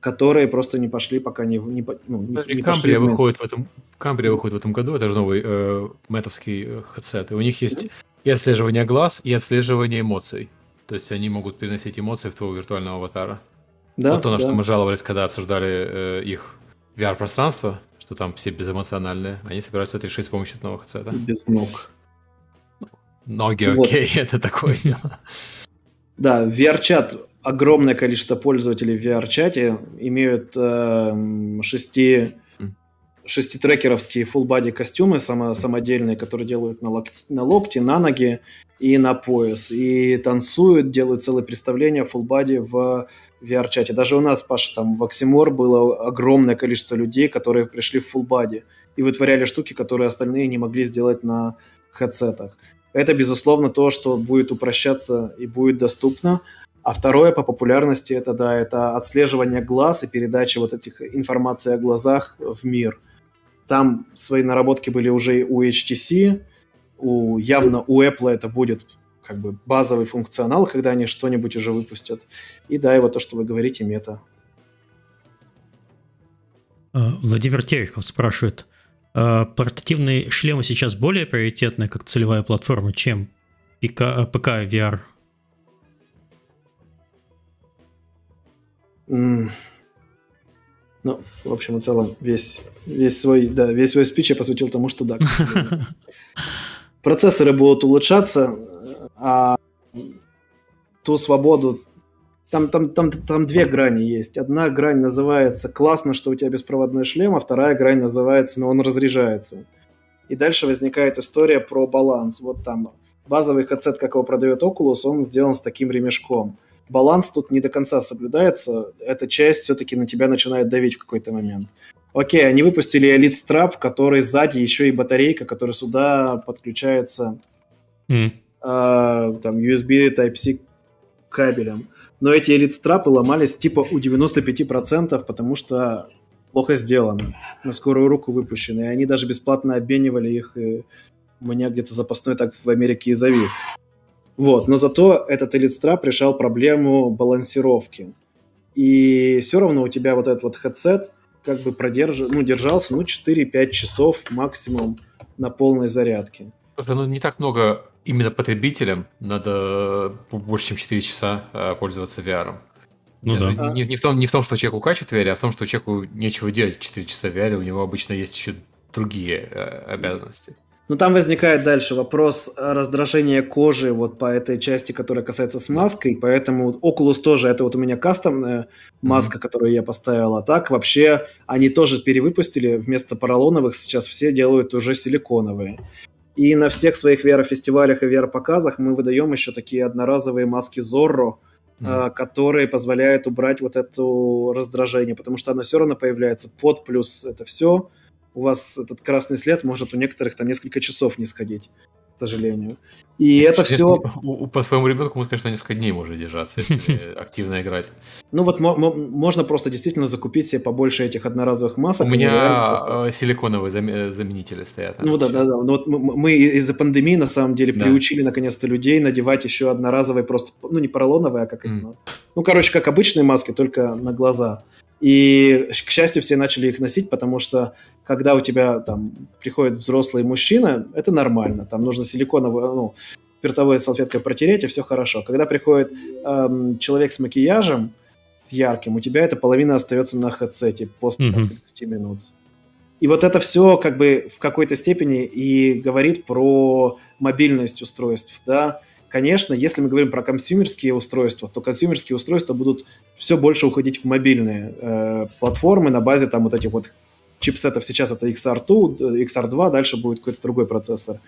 которые просто не пошли, пока не, не, ну, не, не пошли. выходит в этом, Камбрия выходит в этом году, это же новый э, метовский э, хедсет, и у них есть и отслеживание глаз, и отслеживание эмоций. То есть они могут переносить эмоции в твоего виртуального аватара. Да, вот то, на да. что мы жаловались, когда обсуждали э, их VR-пространство, что там все безэмоциональные, они собираются это решить с помощью этого хедсета. Без ног. Ноги, вот. окей, это такое дело. Да, VR-чат огромное количество пользователей в VR-чате имеют э, шести, шеститрекеровские full body костюмы само, самодельные, которые делают на, локти, на локти, на ноги и на пояс. И танцуют, делают целое представление full body в VR-чате. Даже у нас, Паша, там в Оксимор было огромное количество людей, которые пришли в full body и вытворяли штуки, которые остальные не могли сделать на хедсетах. Это, безусловно, то, что будет упрощаться и будет доступно. А второе по популярности это, да, это отслеживание глаз и передача вот этих информации о глазах в мир. Там свои наработки были уже у HTC, у, явно у Apple это будет как бы базовый функционал, когда они что-нибудь уже выпустят. И да, и вот то, что вы говорите, мета. А, Владимир Терехов спрашивает, портативные шлемы сейчас более приоритетны как целевая платформа, чем ПК, ПК VR? Ну, в общем и целом, весь, весь свой, да, весь свой спич я посвятил тому, что да. Процессоры будут улучшаться, а ту свободу там, там, там, там две грани есть. Одна грань называется «классно, что у тебя беспроводной шлем», а вторая грань называется «но он разряжается». И дальше возникает история про баланс. Вот там базовый headset, как его продает Oculus, он сделан с таким ремешком – баланс тут не до конца соблюдается. Эта часть все-таки на тебя начинает давить в какой-то момент. Окей, они выпустили Elite Strap, который сзади еще и батарейка, которая сюда подключается mm. э, там USB Type-C кабелем. Но эти Strap ломались типа у 95%, потому что плохо сделаны, на скорую руку выпущены. И они даже бесплатно обменивали их, и у меня где-то запасной так в Америке и завис. Вот, но зато этот элитстрап решал проблему балансировки. И все равно у тебя вот этот вот headset как бы продерж... ну, держался ну, 4-5 часов максимум на полной зарядке. Ну не так много именно потребителям надо больше, чем 4 часа э, пользоваться VR. Ну Даже да. Не, не, в том, не в том, что человеку качает VR, а в том, что человеку нечего делать 4 часа в VR, у него обычно есть еще другие э, обязанности. Но там возникает дальше вопрос раздражения кожи вот по этой части, которая касается с маской, поэтому Oculus тоже, это вот у меня кастомная маска, mm-hmm. которую я поставил, а так вообще они тоже перевыпустили, вместо поролоновых сейчас все делают уже силиконовые. И на всех своих VR-фестивалях и VR-показах мы выдаем еще такие одноразовые маски Zorro, mm-hmm. которые позволяют убрать вот это раздражение, потому что оно все равно появляется под плюс это все, у вас этот красный след может у некоторых там несколько часов не сходить, к сожалению. И это все... По своему ребенку, может, конечно, несколько дней может держаться, если активно играть. Ну вот можно просто действительно закупить себе побольше этих одноразовых масок. У меня э, силиконовые заменители стоят. Ну да, да, да. Ну, вот мы из-за пандемии на самом деле приучили наконец-то людей надевать еще одноразовые просто, ну не поролоновые, а как Ну, короче, как обычные маски, только на глаза. И, к счастью, все начали их носить, потому что когда у тебя там приходит взрослый мужчина, это нормально. Там нужно силиконовую, ну, спиртовой салфеткой протереть, и все хорошо. Когда приходит эм, человек с макияжем ярким, у тебя эта половина остается на хедсете после mm-hmm. там, 30 минут. И вот это все как бы в какой-то степени и говорит про мобильность устройств, да, Конечно, если мы говорим про консюмерские устройства, то консюмерские устройства будут все больше уходить в мобильные э, платформы на базе там вот этих вот чипсетов. Сейчас это XR2, XR2, дальше будет какой-то другой процессор.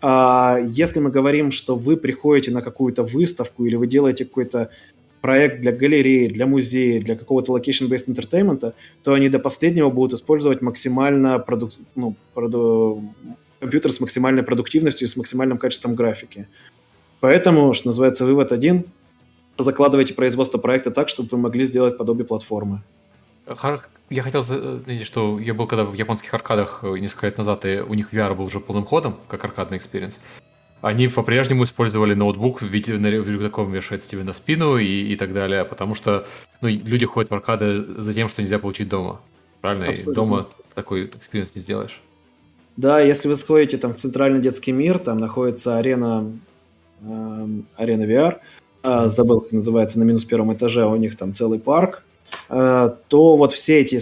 А если мы говорим, что вы приходите на какую-то выставку или вы делаете какой-то проект для галереи, для музея, для какого-то location-based entertainment, то они до последнего будут использовать максимально продук... ну, проду... компьютер с максимальной продуктивностью и с максимальным качеством графики. Поэтому, что называется, вывод один – закладывайте производство проекта так, чтобы вы могли сделать подобие платформы. Я хотел заметить, что я был когда в японских аркадах э, несколько лет назад, и у них VR был уже полным ходом, как аркадный experience. Они по-прежнему использовали ноутбук в виде на рюкзаком вешать тебе на спину и, и так далее, потому что ну, люди ходят в аркады за тем, что нельзя получить дома. Правильно? Абсолютно. И дома такой experience не сделаешь. Да, если вы сходите там в центральный детский мир, там находится арена, э, арена VR, э, забыл, как называется, на минус первом этаже, у них там целый парк, э, то вот все эти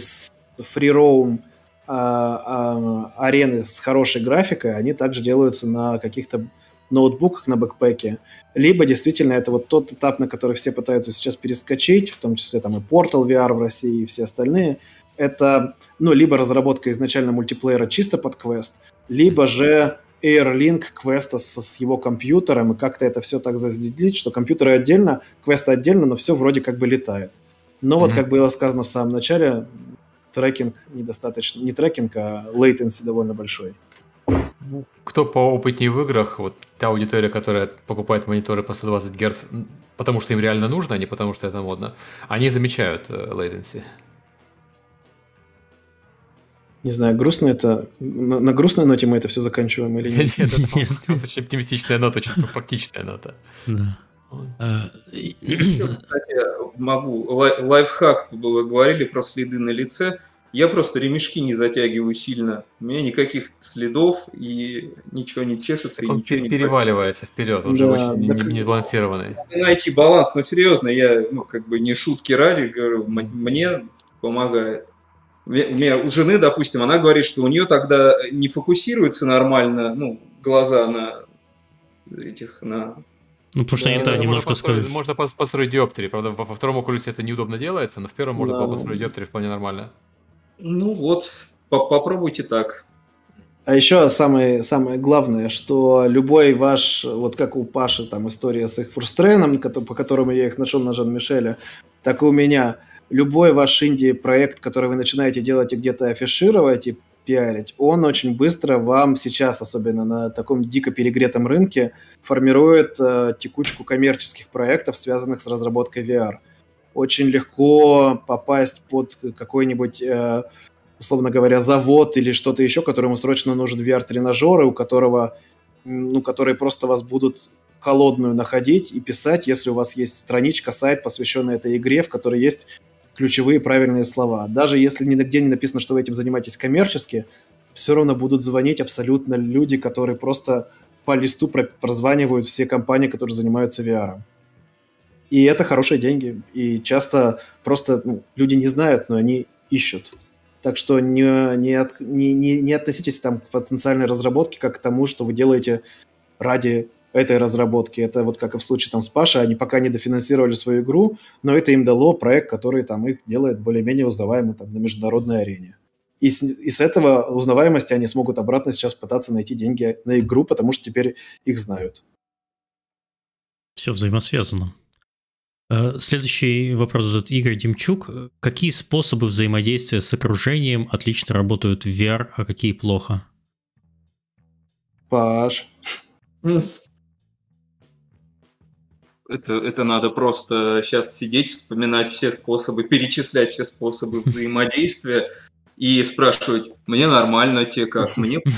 free-roam э, арены с хорошей графикой, они также делаются на каких-то ноутбуках на бэкпэке, либо действительно это вот тот этап, на который все пытаются сейчас перескочить, в том числе там и Portal VR в России и все остальные, это, ну, либо разработка изначально мультиплеера чисто под квест, либо же Airlink квеста с, с его компьютером, и как-то это все так зазделить, что компьютеры отдельно, квесты отдельно, но все вроде как бы летает. Но mm-hmm. вот, как было сказано в самом начале, трекинг недостаточно, не трекинг, а latency довольно большой. Кто поопытнее в играх, вот та аудитория, которая покупает мониторы по 120 Гц, потому что им реально нужно, а не потому что это модно, они замечают э, latency. Не знаю, грустно это... На, на грустной ноте мы это все заканчиваем или нет? Нет, это очень оптимистичная нота, очень практичная нота. А, кстати, могу. Лайфхак, вы говорили про следы на лице. Я просто ремешки не затягиваю сильно. У меня никаких следов и ничего не чешется. и ничего не переваливается вперед, он да, же очень так... несбалансированный. Найти баланс, но серьезно, я ну, как бы не шутки ради говорю, мне помогает. У меня у жены, допустим, она говорит, что у нее тогда не фокусируется нормально, ну, глаза на этих, на ну, потому что да, они, да, немножко можно построить, можно построить диоптрии. Правда, во, во втором окулюсе это неудобно делается, но в первом да. можно построить диоптрии вполне нормально. Ну вот, по попробуйте так. А еще самое, самое главное, что любой ваш, вот как у Паши, там история с их фурстреном, по которому я их нашел на Жан-Мишеля, так и у меня. Любой ваш инди-проект, который вы начинаете делать и где-то афишировать и пиарить, он очень быстро вам сейчас, особенно на таком дико перегретом рынке, формирует э, текучку коммерческих проектов, связанных с разработкой VR очень легко попасть под какой-нибудь, э, условно говоря, завод или что-то еще, которому срочно нужен VR-тренажер, у которого, ну, которые просто вас будут холодную находить и писать, если у вас есть страничка, сайт, посвященный этой игре, в которой есть ключевые правильные слова. Даже если нигде не написано, что вы этим занимаетесь коммерчески, все равно будут звонить абсолютно люди, которые просто по листу прозванивают все компании, которые занимаются VR. И это хорошие деньги. И часто просто ну, люди не знают, но они ищут. Так что не, не, от, не, не, не относитесь там к потенциальной разработке как к тому, что вы делаете ради этой разработки. Это вот как и в случае там с Пашей, они пока не дофинансировали свою игру, но это им дало проект, который там их делает более-менее узнаваемым там, на международной арене. И с, и с этого узнаваемости они смогут обратно сейчас пытаться найти деньги на игру, потому что теперь их знают. Все взаимосвязано. Э, следующий вопрос задает Игорь Демчук. Какие способы взаимодействия с окружением отлично работают в VR, а какие плохо? Паш. Это, это надо просто сейчас сидеть, вспоминать все способы, перечислять все способы взаимодействия и спрашивать, мне нормально, те как, мне.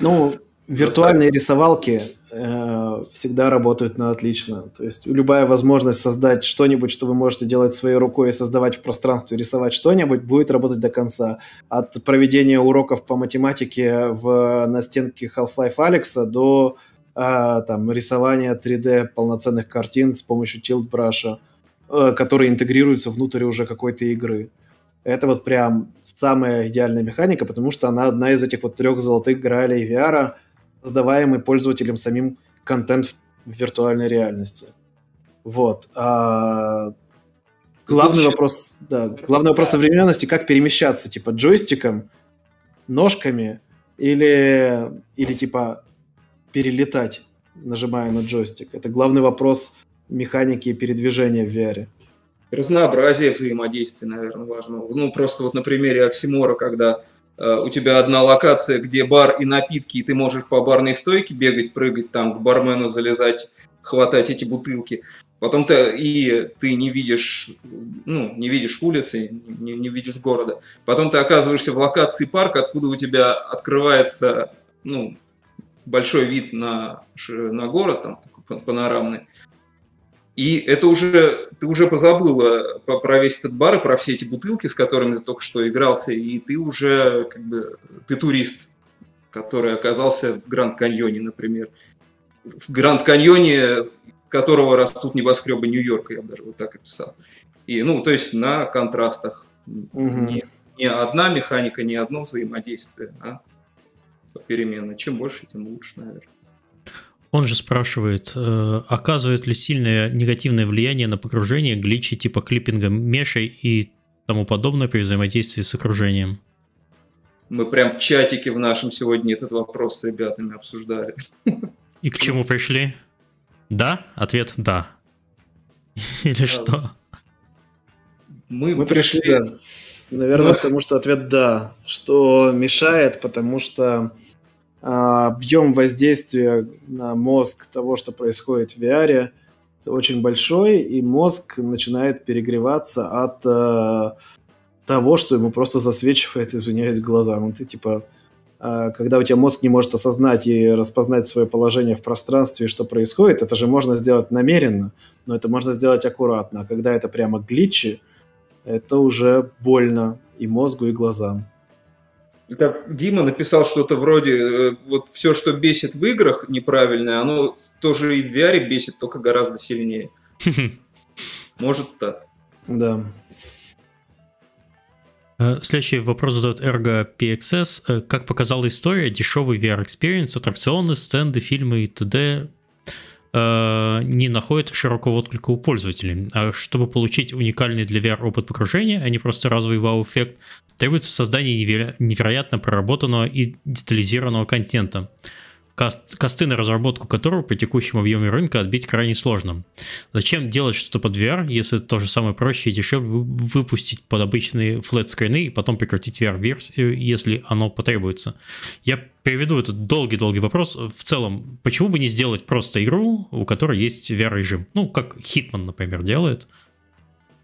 Ну, виртуальные рисовалки Э, всегда работают на отлично. То есть любая возможность создать что-нибудь, что вы можете делать своей рукой и создавать в пространстве, рисовать что-нибудь, будет работать до конца. От проведения уроков по математике в, на стенке Half-Life Alex до а, там, рисования 3D полноценных картин с помощью Brush, а, которые интегрируются внутрь уже какой-то игры. Это вот прям самая идеальная механика, потому что она одна из этих вот трех золотых гралей VR – создаваемый пользователем самим контент в виртуальной реальности. Вот. А главный вопрос, да, главный вопрос современности, как перемещаться, типа джойстиком, ножками или, или типа перелетать, нажимая на джойстик. Это главный вопрос механики передвижения в VR. Разнообразие взаимодействия, наверное, важно. Ну, просто вот на примере Оксимора, когда э, у тебя одна локация, где бар и напитки, и ты можешь по барной стойке бегать, прыгать, там к бармену залезать, хватать эти бутылки. Потом ты и ты не видишь, ну, не видишь улицы, не, не видишь города. Потом ты оказываешься в локации парка, откуда у тебя открывается, ну, большой вид на, на город, там, панорамный. И это уже, ты уже позабыла про весь этот бар и про все эти бутылки, с которыми ты только что игрался, и ты уже, как бы, ты турист, который оказался в Гранд Каньоне, например. В Гранд Каньоне, которого растут небоскребы Нью-Йорка, я бы даже вот так описал. И, ну, то есть на контрастах. Угу. Не, не одна механика, не одно взаимодействие, а попеременно. Чем больше, тем лучше, наверное. Он же спрашивает, э, оказывает ли сильное негативное влияние на погружение гличи типа клиппинга мешей и тому подобное при взаимодействии с окружением? Мы прям в чатике в нашем сегодня этот вопрос с ребятами обсуждали. И к чему пришли? Да? Ответ да. Или что? Мы, Мы пришли. Наверное, потому что ответ да. Что мешает, потому что а, объем воздействия на мозг того, что происходит в VR, очень большой, и мозг начинает перегреваться от э, того, что ему просто засвечивает, извиняюсь, глаза. Ну, ты типа, э, когда у тебя мозг не может осознать и распознать свое положение в пространстве и что происходит, это же можно сделать намеренно, но это можно сделать аккуратно. А когда это прямо глитчи, это уже больно и мозгу, и глазам как Дима написал что-то вроде, э, вот все, что бесит в играх неправильное, оно тоже и в VR бесит, только гораздо сильнее. Может так. Да. Э, следующий вопрос задает Ergo PXS. Э, как показала история, дешевый VR-experience, аттракционы, стенды, фильмы и т.д. не находят широкого отклика у пользователей. А чтобы получить уникальный для VR опыт погружения, а не просто разовый вау-эффект, требуется создание невероятно проработанного и детализированного контента, косты на разработку которого по текущему объему рынка отбить крайне сложно. Зачем делать что-то под VR, если то же самое проще и дешевле выпустить под обычные флет-скрины и потом прикрутить VR-версию, если оно потребуется? Я переведу этот долгий-долгий вопрос. В целом, почему бы не сделать просто игру, у которой есть VR-режим? Ну, как Hitman, например, делает –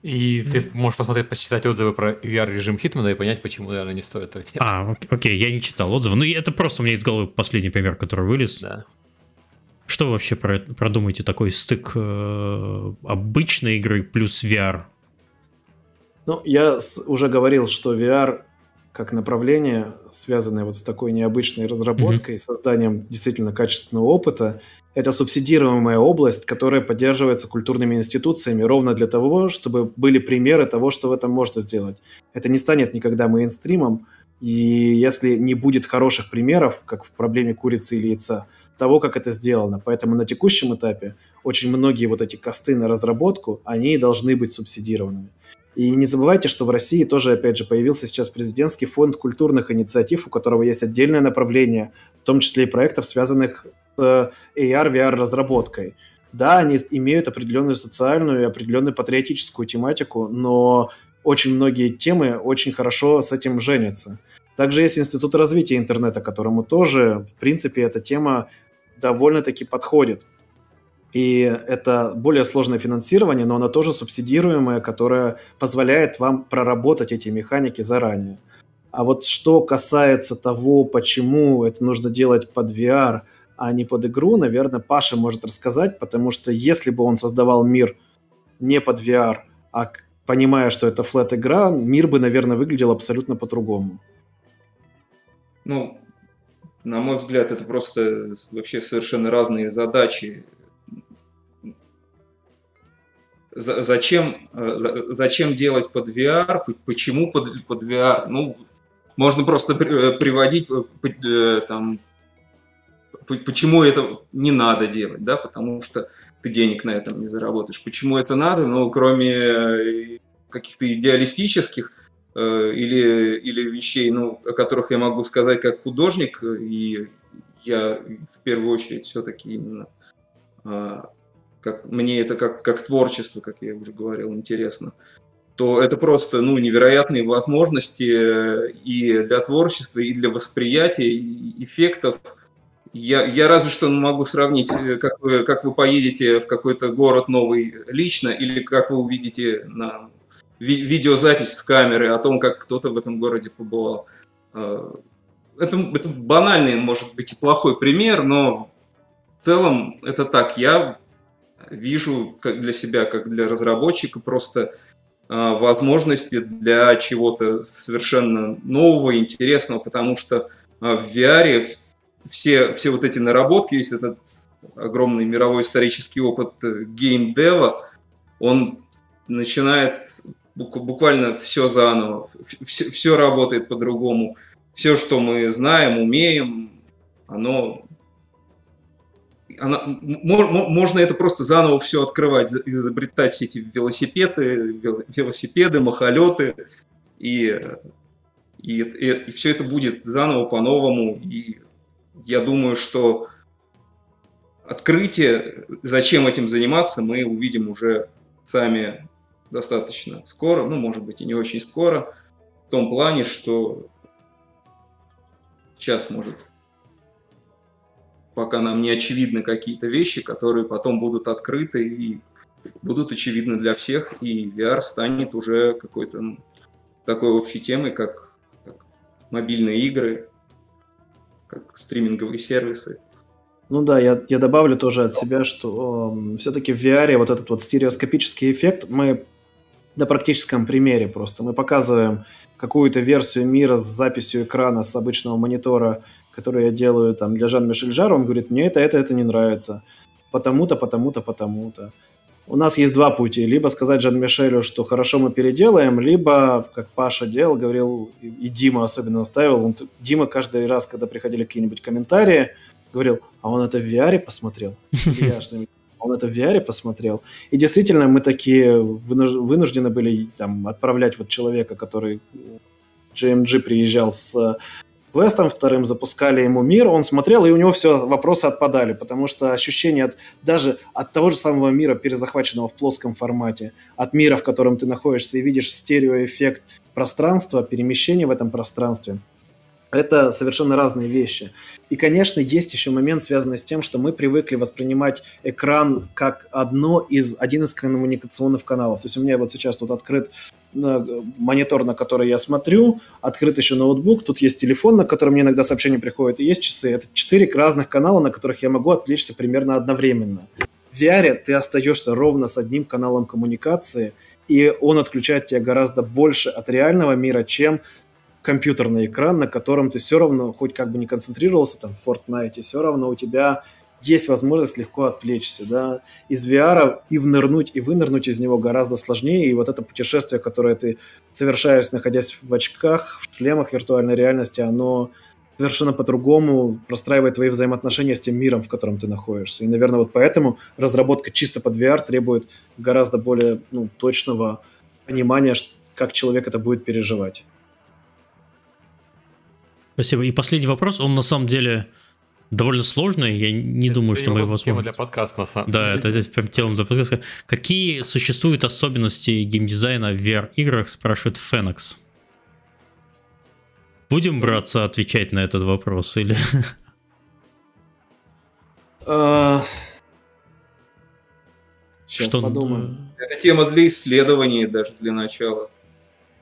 и ты можешь посмотреть, посчитать отзывы про VR-режим Хитмана и понять, почему, наверное, не стоит так делать. А, окей, я не читал отзывы. Ну, это просто у меня из головы последний пример, который вылез. Да. Что вы вообще про, продумаете такой стык э, обычной игры плюс VR? Ну, я с, уже говорил, что VR как направление, связанное вот с такой необычной разработкой, mm-hmm. созданием действительно качественного опыта, это субсидируемая область, которая поддерживается культурными институциями ровно для того, чтобы были примеры того, что в этом можно сделать. Это не станет никогда мейнстримом, и если не будет хороших примеров, как в проблеме курицы или яйца, того, как это сделано. Поэтому на текущем этапе очень многие вот эти косты на разработку, они должны быть субсидированными. И не забывайте, что в России тоже, опять же, появился сейчас президентский фонд культурных инициатив, у которого есть отдельное направление, в том числе и проектов, связанных с AR, VR разработкой. Да, они имеют определенную социальную и определенную патриотическую тематику, но очень многие темы очень хорошо с этим женятся. Также есть Институт развития интернета, которому тоже, в принципе, эта тема довольно-таки подходит. И это более сложное финансирование, но оно тоже субсидируемое, которое позволяет вам проработать эти механики заранее. А вот что касается того, почему это нужно делать под VR – а не под игру, наверное, Паша может рассказать, потому что если бы он создавал мир не под VR, а понимая, что это флет-игра, мир бы, наверное, выглядел абсолютно по-другому. Ну, на мой взгляд, это просто вообще совершенно разные задачи. Зачем, э, зачем делать под VR? Почему под, под VR? Ну, можно просто э, приводить э, там почему это не надо делать, да, потому что ты денег на этом не заработаешь. Почему это надо? Ну, кроме каких-то идеалистических или, или вещей, ну, о которых я могу сказать как художник, и я в первую очередь все-таки именно как мне это как, как творчество, как я уже говорил, интересно, то это просто ну, невероятные возможности и для творчества, и для восприятия и эффектов. Я, я разве что могу сравнить, как вы, как вы поедете в какой-то город новый лично, или как вы увидите на ви видеозапись с камеры о том, как кто-то в этом городе побывал. А, это, это банальный, может быть, и плохой пример, но в целом это так. Я вижу как для себя, как для разработчика, просто э, возможности для чего-то совершенно нового, интересного, потому что э, в VR все, все вот эти наработки, весь этот огромный мировой исторический опыт э, геймдева, он начинает буквально все заново, все, все работает по-другому. Все, что мы знаем, умеем, оно, оно можно это просто заново все открывать, изобретать все эти велосипеды, велосипеды, махолеты, и, и, и, и все это будет заново, по-новому, и я думаю, что открытие, зачем этим заниматься, мы увидим уже сами достаточно скоро, ну, может быть, и не очень скоро, в том плане, что сейчас может пока нам не очевидны какие-то вещи, которые потом будут открыты и будут очевидны для всех, и VR станет уже какой-то такой общей темой, как, как мобильные игры, как стриминговые сервисы. Ну да, я, я добавлю тоже от себя, что э, все-таки в VR вот этот вот стереоскопический эффект мы на практическом примере просто. Мы показываем какую-то версию мира с записью экрана с обычного монитора, которую я делаю там для Жан-Мишель Жара, он говорит, мне это, это, это не нравится. Потому-то, потому-то, потому-то. У нас есть два пути. Либо сказать Жан-Мишелю, что хорошо мы переделаем, либо, как Паша делал, говорил, и Дима особенно оставил, он, Дима каждый раз, когда приходили какие-нибудь комментарии, говорил, а он это в VR посмотрел? Я что-нибудь он это в VR посмотрел. И действительно, мы такие вынуждены были там, отправлять вот человека, который GMG приезжал с квестом вторым, запускали ему мир, он смотрел, и у него все вопросы отпадали, потому что ощущение от, даже от того же самого мира, перезахваченного в плоском формате, от мира, в котором ты находишься и видишь стереоэффект пространства, перемещения в этом пространстве – это совершенно разные вещи. И, конечно, есть еще момент, связанный с тем, что мы привыкли воспринимать экран как одно из, один из коммуникационных каналов. То есть у меня вот сейчас тут открыт э, монитор, на который я смотрю, открыт еще ноутбук, тут есть телефон, на котором мне иногда сообщения приходят, и есть часы. Это четыре разных канала, на которых я могу отвлечься примерно одновременно. В VR ты остаешься ровно с одним каналом коммуникации, и он отключает тебя гораздо больше от реального мира, чем компьютерный экран, на котором ты все равно, хоть как бы не концентрировался там в Fortnite, все равно у тебя есть возможность легко отвлечься, да, из VR и внырнуть, и вынырнуть из него гораздо сложнее, и вот это путешествие, которое ты совершаешь, находясь в очках, в шлемах виртуальной реальности, оно совершенно по-другому простраивает твои взаимоотношения с тем миром, в котором ты находишься. И, наверное, вот поэтому разработка чисто под VR требует гораздо более ну, точного понимания, как человек это будет переживать. Спасибо. И последний вопрос, он на самом деле довольно сложный. Я не это думаю, что мы его сможем. Тема для подкаста, на самом да, деле. Да, это прям тема для подкаста. Какие существуют особенности геймдизайна в VR-играх, спрашивает Фенокс. Будем браться отвечать на этот вопрос или... Сейчас что подумаем. Это тема для исследований даже для начала.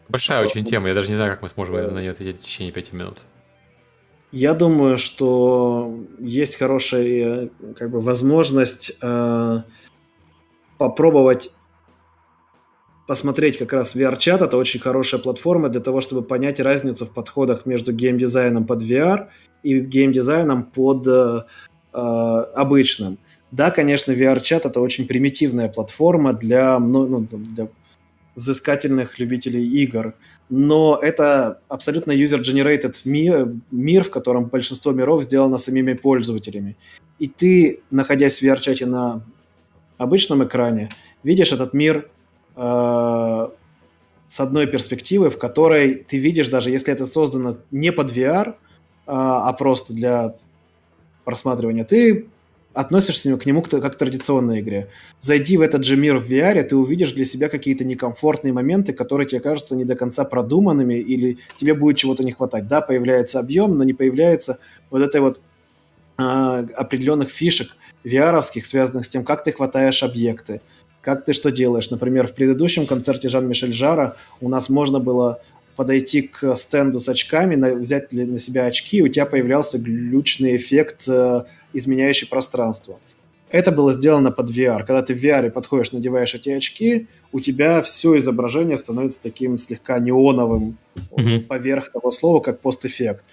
Большая очень тема, я даже не знаю, как мы сможем на нее ответить в течение пяти минут. Я думаю, что есть хорошая как бы, возможность э, попробовать посмотреть как раз VR-чат. Это очень хорошая платформа для того, чтобы понять разницу в подходах между геймдизайном под VR и геймдизайном под э, э, обычным. Да, конечно, VR-чат это очень примитивная платформа для, ну для взыскательных любителей игр но это абсолютно user-generated мир, мир, в котором большинство миров сделано самими пользователями. И ты, находясь в VR-чате на обычном экране, видишь этот мир э, с одной перспективы, в которой ты видишь, даже если это создано не под VR, э, а просто для просматривания, ты относишься к нему как к традиционной игре. Зайди в этот же мир в VR, ты увидишь для себя какие-то некомфортные моменты, которые тебе кажутся не до конца продуманными, или тебе будет чего-то не хватать. Да, появляется объем, но не появляется вот этой вот а, определенных фишек vr связанных с тем, как ты хватаешь объекты, как ты что делаешь. Например, в предыдущем концерте Жан-Мишель Жара у нас можно было подойти к стенду с очками, на, взять на себя очки, и у тебя появлялся глючный эффект, э, изменяющий пространство. Это было сделано под VR. Когда ты в VR подходишь, надеваешь эти очки, у тебя все изображение становится таким слегка неоновым mm-hmm. поверх того слова, как постэффект.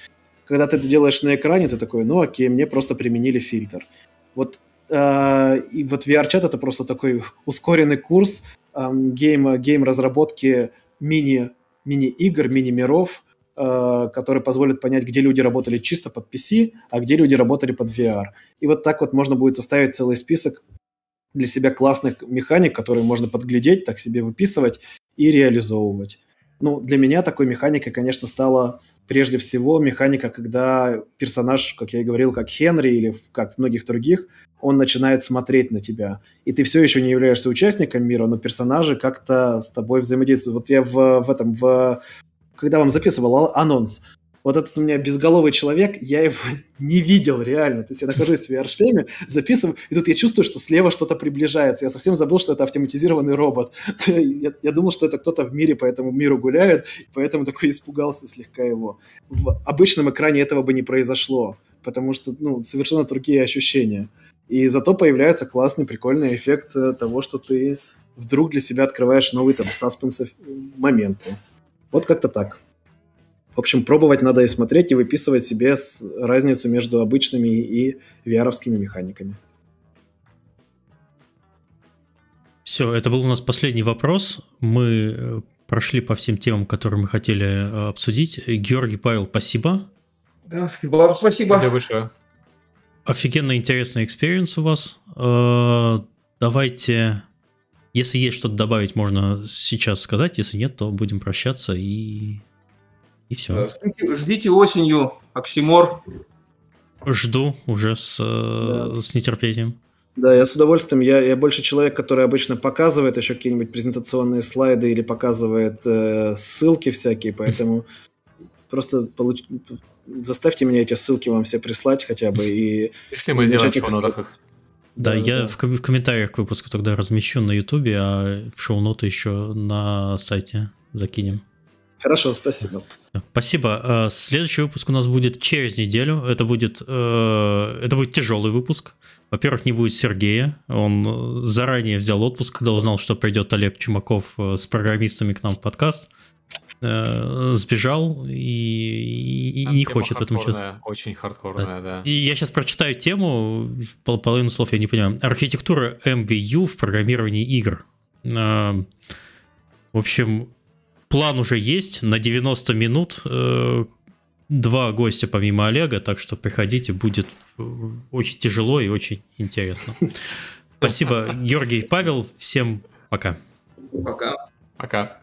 Когда ты это делаешь на экране, ты такой, ну окей, мне просто применили фильтр. Вот э, и вот VR-чат это просто такой ускоренный курс э, game, game разработки мини мини-игр, мини-миров, которые позволят понять, где люди работали чисто под PC, а где люди работали под VR. И вот так вот можно будет составить целый список для себя классных механик, которые можно подглядеть, так себе выписывать и реализовывать. Ну, для меня такой механикой, конечно, стала прежде всего механика, когда персонаж, как я и говорил, как Хенри или как многих других, он начинает смотреть на тебя. И ты все еще не являешься участником мира, но персонажи как-то с тобой взаимодействуют. Вот я в, в этом, в, когда вам записывал анонс, вот этот у меня безголовый человек, я его не видел реально. То есть я нахожусь в VR-шлеме, записываю, и тут я чувствую, что слева что-то приближается. Я совсем забыл, что это автоматизированный робот. Я, я думал, что это кто-то в мире по этому миру гуляет, поэтому такой испугался слегка его. В обычном экране этого бы не произошло, потому что ну, совершенно другие ощущения. И зато появляется классный, прикольный эффект э, того, что ты вдруг для себя открываешь новые там саспенсы моменты. Вот как-то так. В общем, пробовать надо и смотреть, и выписывать себе разницу между обычными и vr механиками. Все, это был у нас последний вопрос. Мы э, прошли по всем темам, которые мы хотели э, обсудить. Георгий Павел, спасибо. Да, вам спасибо. Спасибо большое. Офигенно интересный experience у вас. Э, давайте, если есть что-то добавить, можно сейчас сказать. Если нет, то будем прощаться и, и все. Ждите, ждите осенью Oxymore. Жду уже с, э, да. с нетерпением. Да, я с удовольствием. Я, я больше человек, который обычно показывает еще какие-нибудь презентационные слайды или показывает э, ссылки всякие, поэтому просто получ заставьте меня эти ссылки вам все прислать хотя бы и... Пришли мы сделаем в шоу-нотах. Да, да, я да. В, в комментариях к выпуску тогда размещу на Ютубе, а в шоу-ноты еще на сайте закинем. Хорошо, спасибо. Спасибо. А, следующий выпуск у нас будет через неделю. Это будет, э, это будет тяжелый выпуск. Во-первых, не будет Сергея. Он заранее взял отпуск, когда узнал, что придет Олег Чумаков э, с программистами к нам в подкаст э, сбежал и, и, и не хочет в этом участвовать. Очень хардкорная, да. И я сейчас прочитаю тему, пол, половину слов я не понимаю. Архитектура MVU в программировании игр. Э, в общем, план уже есть на 90 минут. Э, два гостя помимо Олега, так что приходите, будет очень тяжело и очень интересно. Спасибо, Георгий и Павел. Всем пока. Пока. Пока.